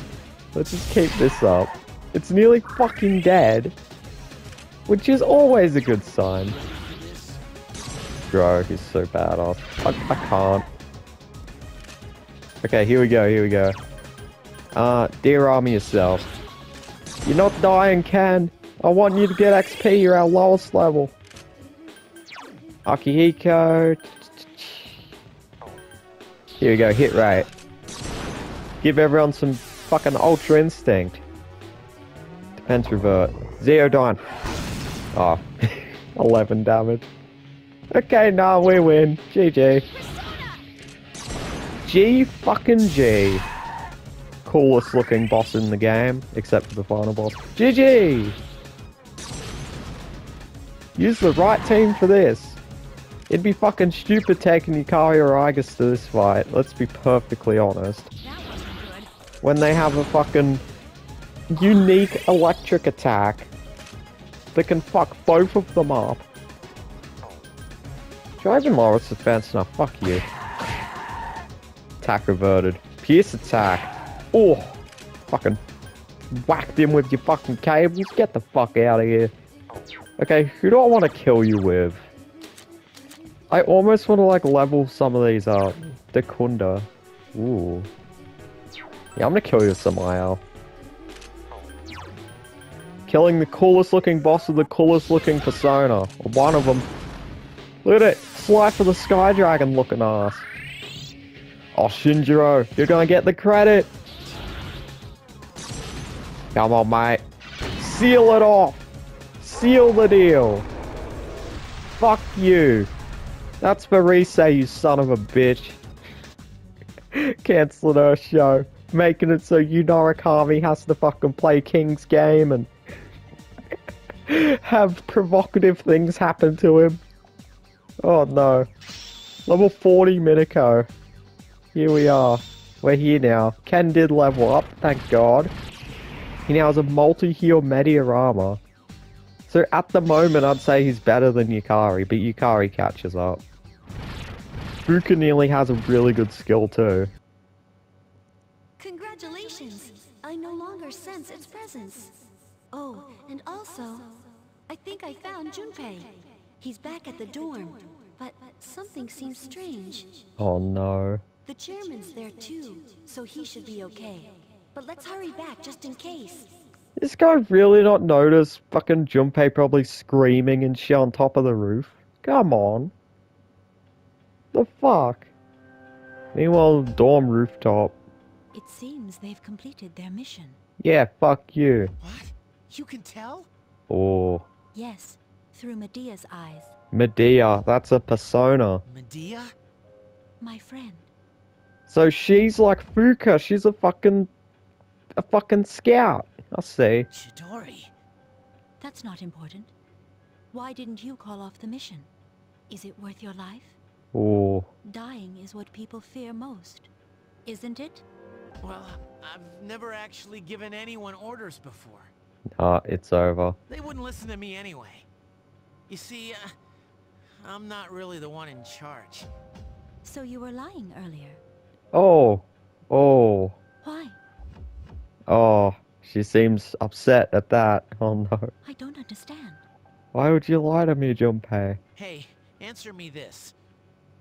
Let's just keep this up. It's nearly fucking dead. Which is always a good sign. Bro, he's so badass. I, I can't. Okay, here we go, here we go. Uh, Diarama yourself. You're not dying, Ken. I want you to get XP, you're our lowest level. Akihiko. Here we go, hit rate. Give everyone some fucking Ultra Instinct. Defense revert. Ziodyne. Oh, ah, 11 damage. Okay, now we win. GG. G fucking G. Coolest looking boss in the game, except for the final boss. GG! Use the right team for this. It'd be fucking stupid taking Yukari or Aigis to this fight, let's be perfectly honest when they have a fucking unique electric attack that can fuck both of them up. Lower its defense? No, fuck you. Attack reverted. Pierce attack. Oh, fucking whacked him with your fucking cables. Get the fuck out of here. Okay, who do I want to kill you with? I almost want to like level some of these uh, up. Dekunda. Ooh. Yeah, I'm gonna kill you somehow. Killing the coolest looking boss of the coolest looking persona. One of them. Look at it! Slice of the Sky Dragon looking ass. Oh, Shinjiro, you're gonna get the credit! Come on, mate. Seal it off! Seal the deal! Fuck you! That's Rise, you son of a bitch. Canceling our show making it so you Narukami has to fucking play King's game and have provocative things happen to him. Oh no. Level 40 Minako. Here we are. We're here now. Ken did level up, thank god. He now has a multi-heal Mediarama. So at the moment I'd say he's better than Yukari, but Yukari catches up. Nearly has a really good skill too. Congratulations! I no longer sense its presence. Oh, and also, I think I found Junpei. He's back at the dorm, but something seems strange. Oh no. The chairman's there too, so he should be okay. But let's hurry back just in case. This guy really not notice fucking Junpei probably screaming and shit on top of the roof? Come on. The fuck? Meanwhile, dorm rooftop. It seems they've completed their mission. Yeah, fuck you. What? You can tell? Oh. Yes, through Medea's eyes. Medea, that's a persona. Medea? My friend. So she's like Fuuka, she's a fucking a fucking scout. I'll see. Chidori. That's not important. Why didn't you call off the mission? Is it worth your life? Oh. Dying is what people fear most. Isn't it? Well, I've never actually given anyone orders before. Nah, it's over. They wouldn't listen to me anyway. You see, uh, I'm not really the one in charge. So you were lying earlier. Oh. Oh. Why? Oh. She seems upset at that. Oh no. I don't understand. Why would you lie to me, Junpei? Hey, answer me this.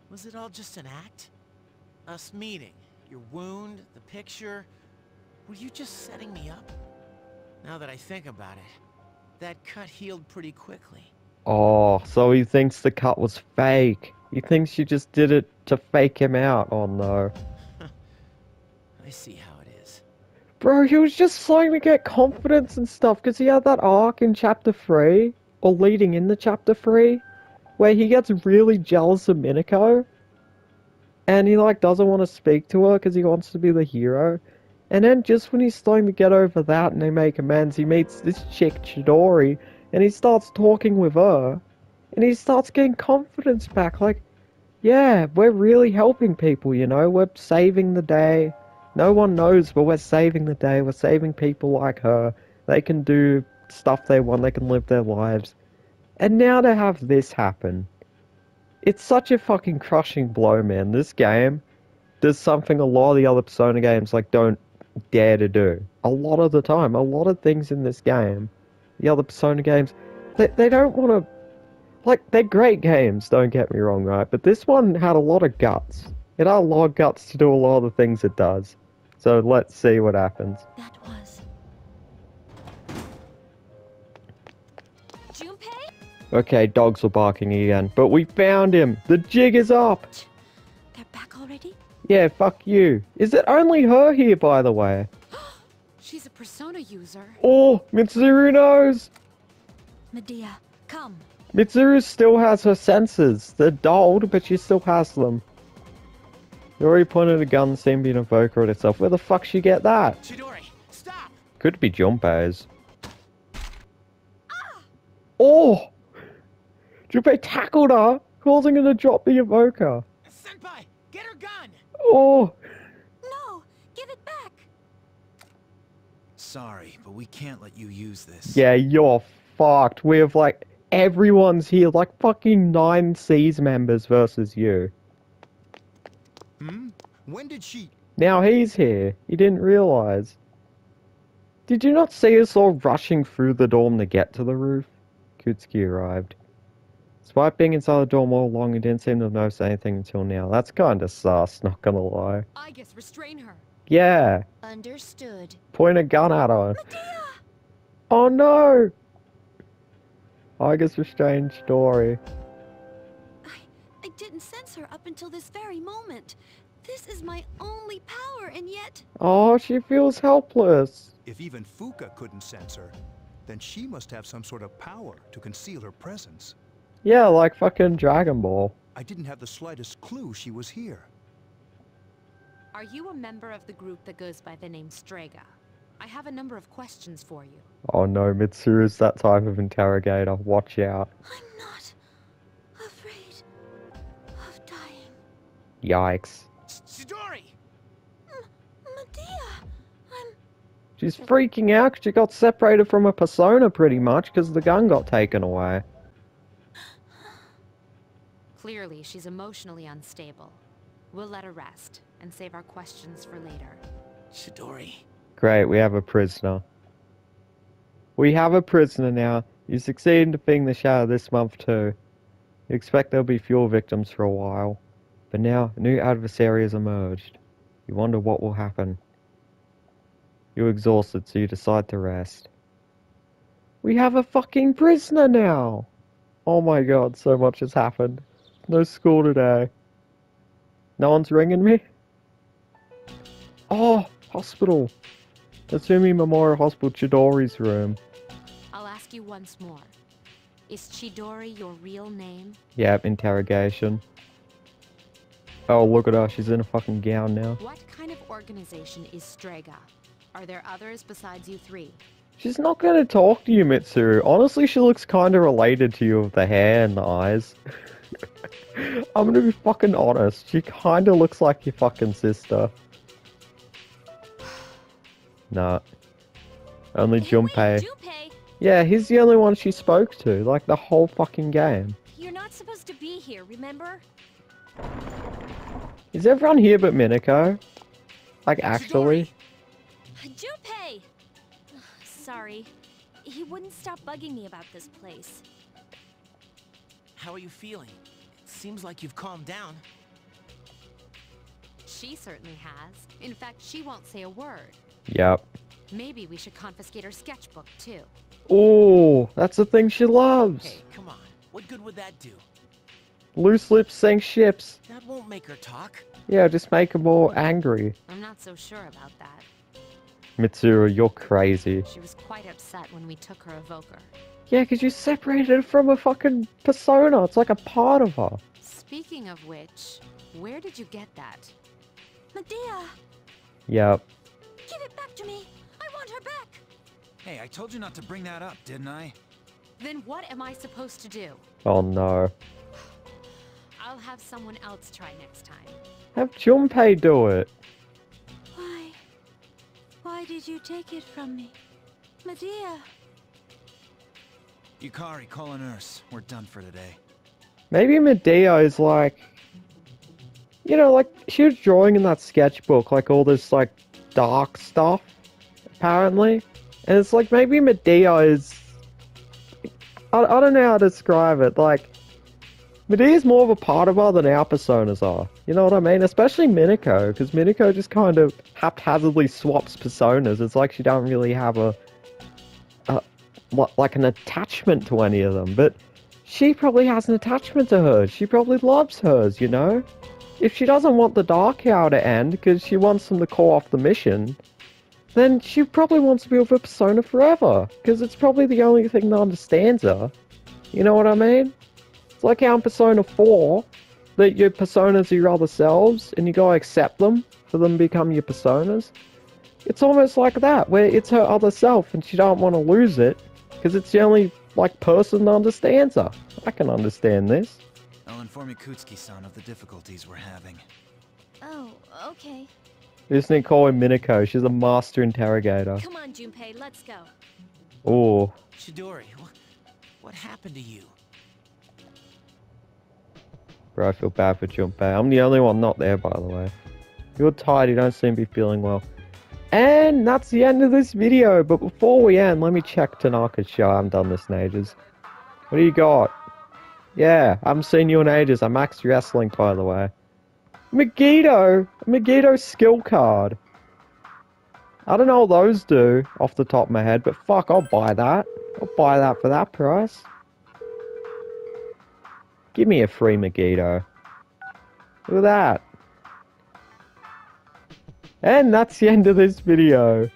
Was it all just an act? Us meeting, your wound, the picture, were you just setting me up? Now that I think about it, that cut healed pretty quickly. Oh, so he thinks the cut was fake. He thinks she just did it to fake him out. Oh no. I see how it is. Bro, he was just starting to get confidence and stuff because he had that arc in chapter 3, or leading into chapter 3, where he gets really jealous of Minako. And he like doesn't want to speak to her because he wants to be the hero. And then just when he's starting to get over that and they make amends, he meets this chick Chidori and he starts talking with her. And he starts getting confidence back like, yeah, we're really helping people, you know, we're saving the day. No one knows, but we're saving the day. We're saving people like her. They can do stuff they want. They can live their lives. And now to have this happen. It's such a fucking crushing blow, man. This game does something a lot of the other Persona games like don't dare to do. A lot of the time, a lot of things in this game, the other Persona games, they, they don't want to. Like, they're great games, don't get me wrong, right? But this one had a lot of guts. It had a lot of guts to do a lot of the things it does. So let's see what happens. That was. Junpei? Okay, dogs were barking again. But we found him! The jig is up! They're back already? Yeah, fuck you. Is it only her here, by the way? She's a Persona user. Oh, Mitsuru knows! Medea, come. Mitsuru still has her senses. They're dulled, but she still has them. She already pointed a gun, seemed to be an evoker at itself. Where the fuck she get that? Chidori, stop! Could be Junpei's. Ah! Oh! Junpei tackled her, causing her to drop the evoker. Senpai, get her gun! Oh! No! Give it back! Sorry, but we can't let you use this. Yeah, you're fucked. We have like everyone's here, like fucking nine SEES members versus you. Hmm? When did she... Now he's here. You didn't realize. Did you not see us all rushing through the dorm to get to the roof? Kutsuki arrived. Despite being inside the dorm all along, he didn't seem to have noticed anything until now. That's kinda sus, not gonna lie. I guess restrain her. Yeah, Understood. point a gun at her. Oh no! I guess a strange story. I, I didn't sense her up until this very moment. This is my only power, and yet... Oh, she feels helpless. If even Fuuka couldn't sense her, then she must have some sort of power to conceal her presence. Yeah, like fucking Dragon Ball. I didn't have the slightest clue she was here. Are you a member of the group that goes by the name Strega? I have a number of questions for you. Oh no, Mitsuru's that type of interrogator. Watch out. I'm not afraid of dying. Yikes. Chidori! Medea! I'm. She's freaking out 'cause she got separated from her persona pretty much because the gun got taken away. Clearly, she's emotionally unstable. We'll let her rest and save our questions for later. Chidori. Great, we have a prisoner. We have a prisoner now. You succeed in defeating the Shadow this month too. You expect there'll be fewer victims for a while. But now, a new adversary has emerged. You wonder what will happen. You're exhausted, so you decide to rest. We have a fucking prisoner now! Oh my god, so much has happened. No school today. No one's ringing me? Oh, hospital. Tatsumi Memorial Hospital, Chidori's room. I'll ask you once more. Is Chidori your real name? Yep, interrogation. Oh, look at her. She's in a fucking gown now. What kind of organization is Strega? Are there others besides you three? She's not gonna talk to you, Mitsuru. Honestly, she looks kinda related to you with the hair and the eyes. I'm gonna be fucking honest. She kinda looks like your fucking sister. Nah. Only Junpei. Junpei, Yeah, he's the only one she spoke to, like the whole fucking game. you're not supposed to be here, remember? Is everyone here but Minako? Like, actually? Junpei! Sorry. He wouldn't stop bugging me about this place. How are you feeling? It Seems like you've calmed down. She certainly has. In fact, she won't say a word. Yep. Maybe we should confiscate her sketchbook, too. Oh, that's the thing she loves. Hey, come on. What good would that do? Loose lips sink ships. That won't make her talk. Yeah, just make her more angry. I'm not so sure about that. Mitsuru, you're crazy. She was quite upset when we took her evoker. Yeah, 'cause you separated her from a fucking persona. It's like a part of her. Speaking of which, where did you get that? Medea! Yep. Give it back to me! I want her back! Hey, I told you not to bring that up, didn't I? Then what am I supposed to do? Oh no. I'll have someone else try next time. Have Junpei do it. Why? Why did you take it from me? Medea! Yukari, call a nurse. We're done for today. Maybe Medea is like, you know, like she was drawing in that sketchbook, like all this like dark stuff, apparently, and it's like maybe Medea is, I, I don't know how to describe it. Like Medea's more of a part of her than our personas are. You know what I mean? Especially Minako, because Minako just kind of haphazardly swaps personas. It's like she don't really have a, a li- like an attachment to any of them, but she probably has an attachment to hers. She probably loves hers, you know? If she doesn't want the Dark Hour to end because she wants them to call off the mission, then she probably wants to be with her persona forever because it's probably the only thing that understands her. You know what I mean? It's like how in Persona 4 that your personas are your other selves and you gotta accept them for them to become your personas. It's almost like that, where it's her other self and she don't want to lose it because it's the only like person that understands her. I can understand this. I'll inform Ikutsuki-san of the difficulties we're having. Oh, okay. You just need to call her Minako. She's a master interrogator. Come on, Junpei, let's go. Oh, Chidori, what, what happened to you? Bro, I feel bad for Junpei. I'm the only one not there, by the way. You're tired. You don't seem to be feeling well. And that's the end of this video. But before we end, let me check Tanaka's show. I haven't done this in ages. What do you got? Yeah, I haven't seen you in ages. I'm Max Wrestling, by the way. Megiddo! Megiddo skill card. I don't know what those do off the top of my head, but fuck, I'll buy that. I'll buy that for that price. Give me a free Megiddo. Look at that. And that's the end of this video.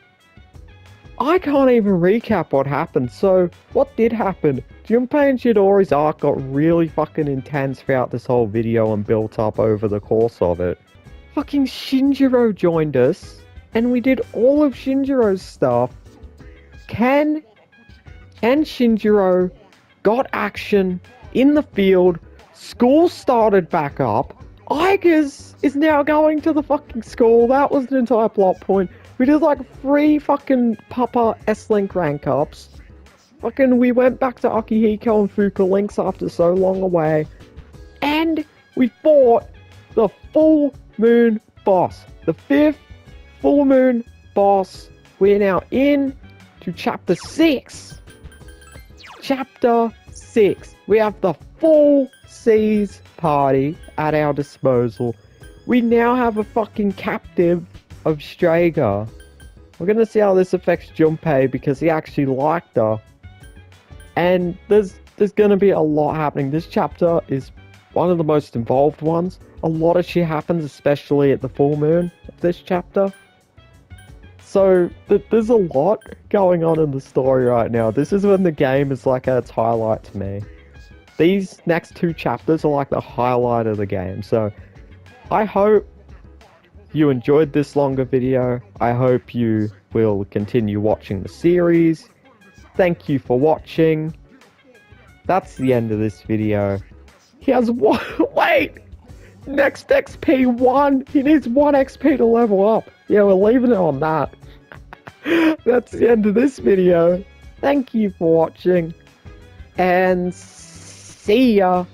I can't even recap what happened, so what did happen? Junpei and Chidori's arc got really fucking intense throughout this whole video and built up over the course of it. Fucking Shinjiro joined us, and we did all of Shinjiro's stuff. Ken and Shinjiro got action in the field. School started back up. Aigis is now going to the fucking school. That was an entire plot point. We did like three fucking Papa S-Link rank ups. Fucking, we went back to Akihiko and Fuuka Links after so long away. And we fought the full moon boss. The fifth full moon boss. We're now in to chapter 6. Chapter 6. We have the full SEES party at our disposal. We now have a fucking captive of Strega. We're gonna see how this affects Junpei because he actually liked her. And there's there's gonna be a lot happening. This chapter is one of the most involved ones. A lot of shit happens, especially at the full moon of this chapter. So th- there's a lot going on in the story right now. This is when the game is like at its highlight to me. These next two chapters are like the highlight of the game. So I hope you enjoyed this longer video. I hope you will continue watching the series. Thank you for watching. That's the end of this video. He has one. Wait! Next XP one. He needs one XP to level up. Yeah, we're leaving it on that. That's the end of this video. Thank you for watching. And see ya.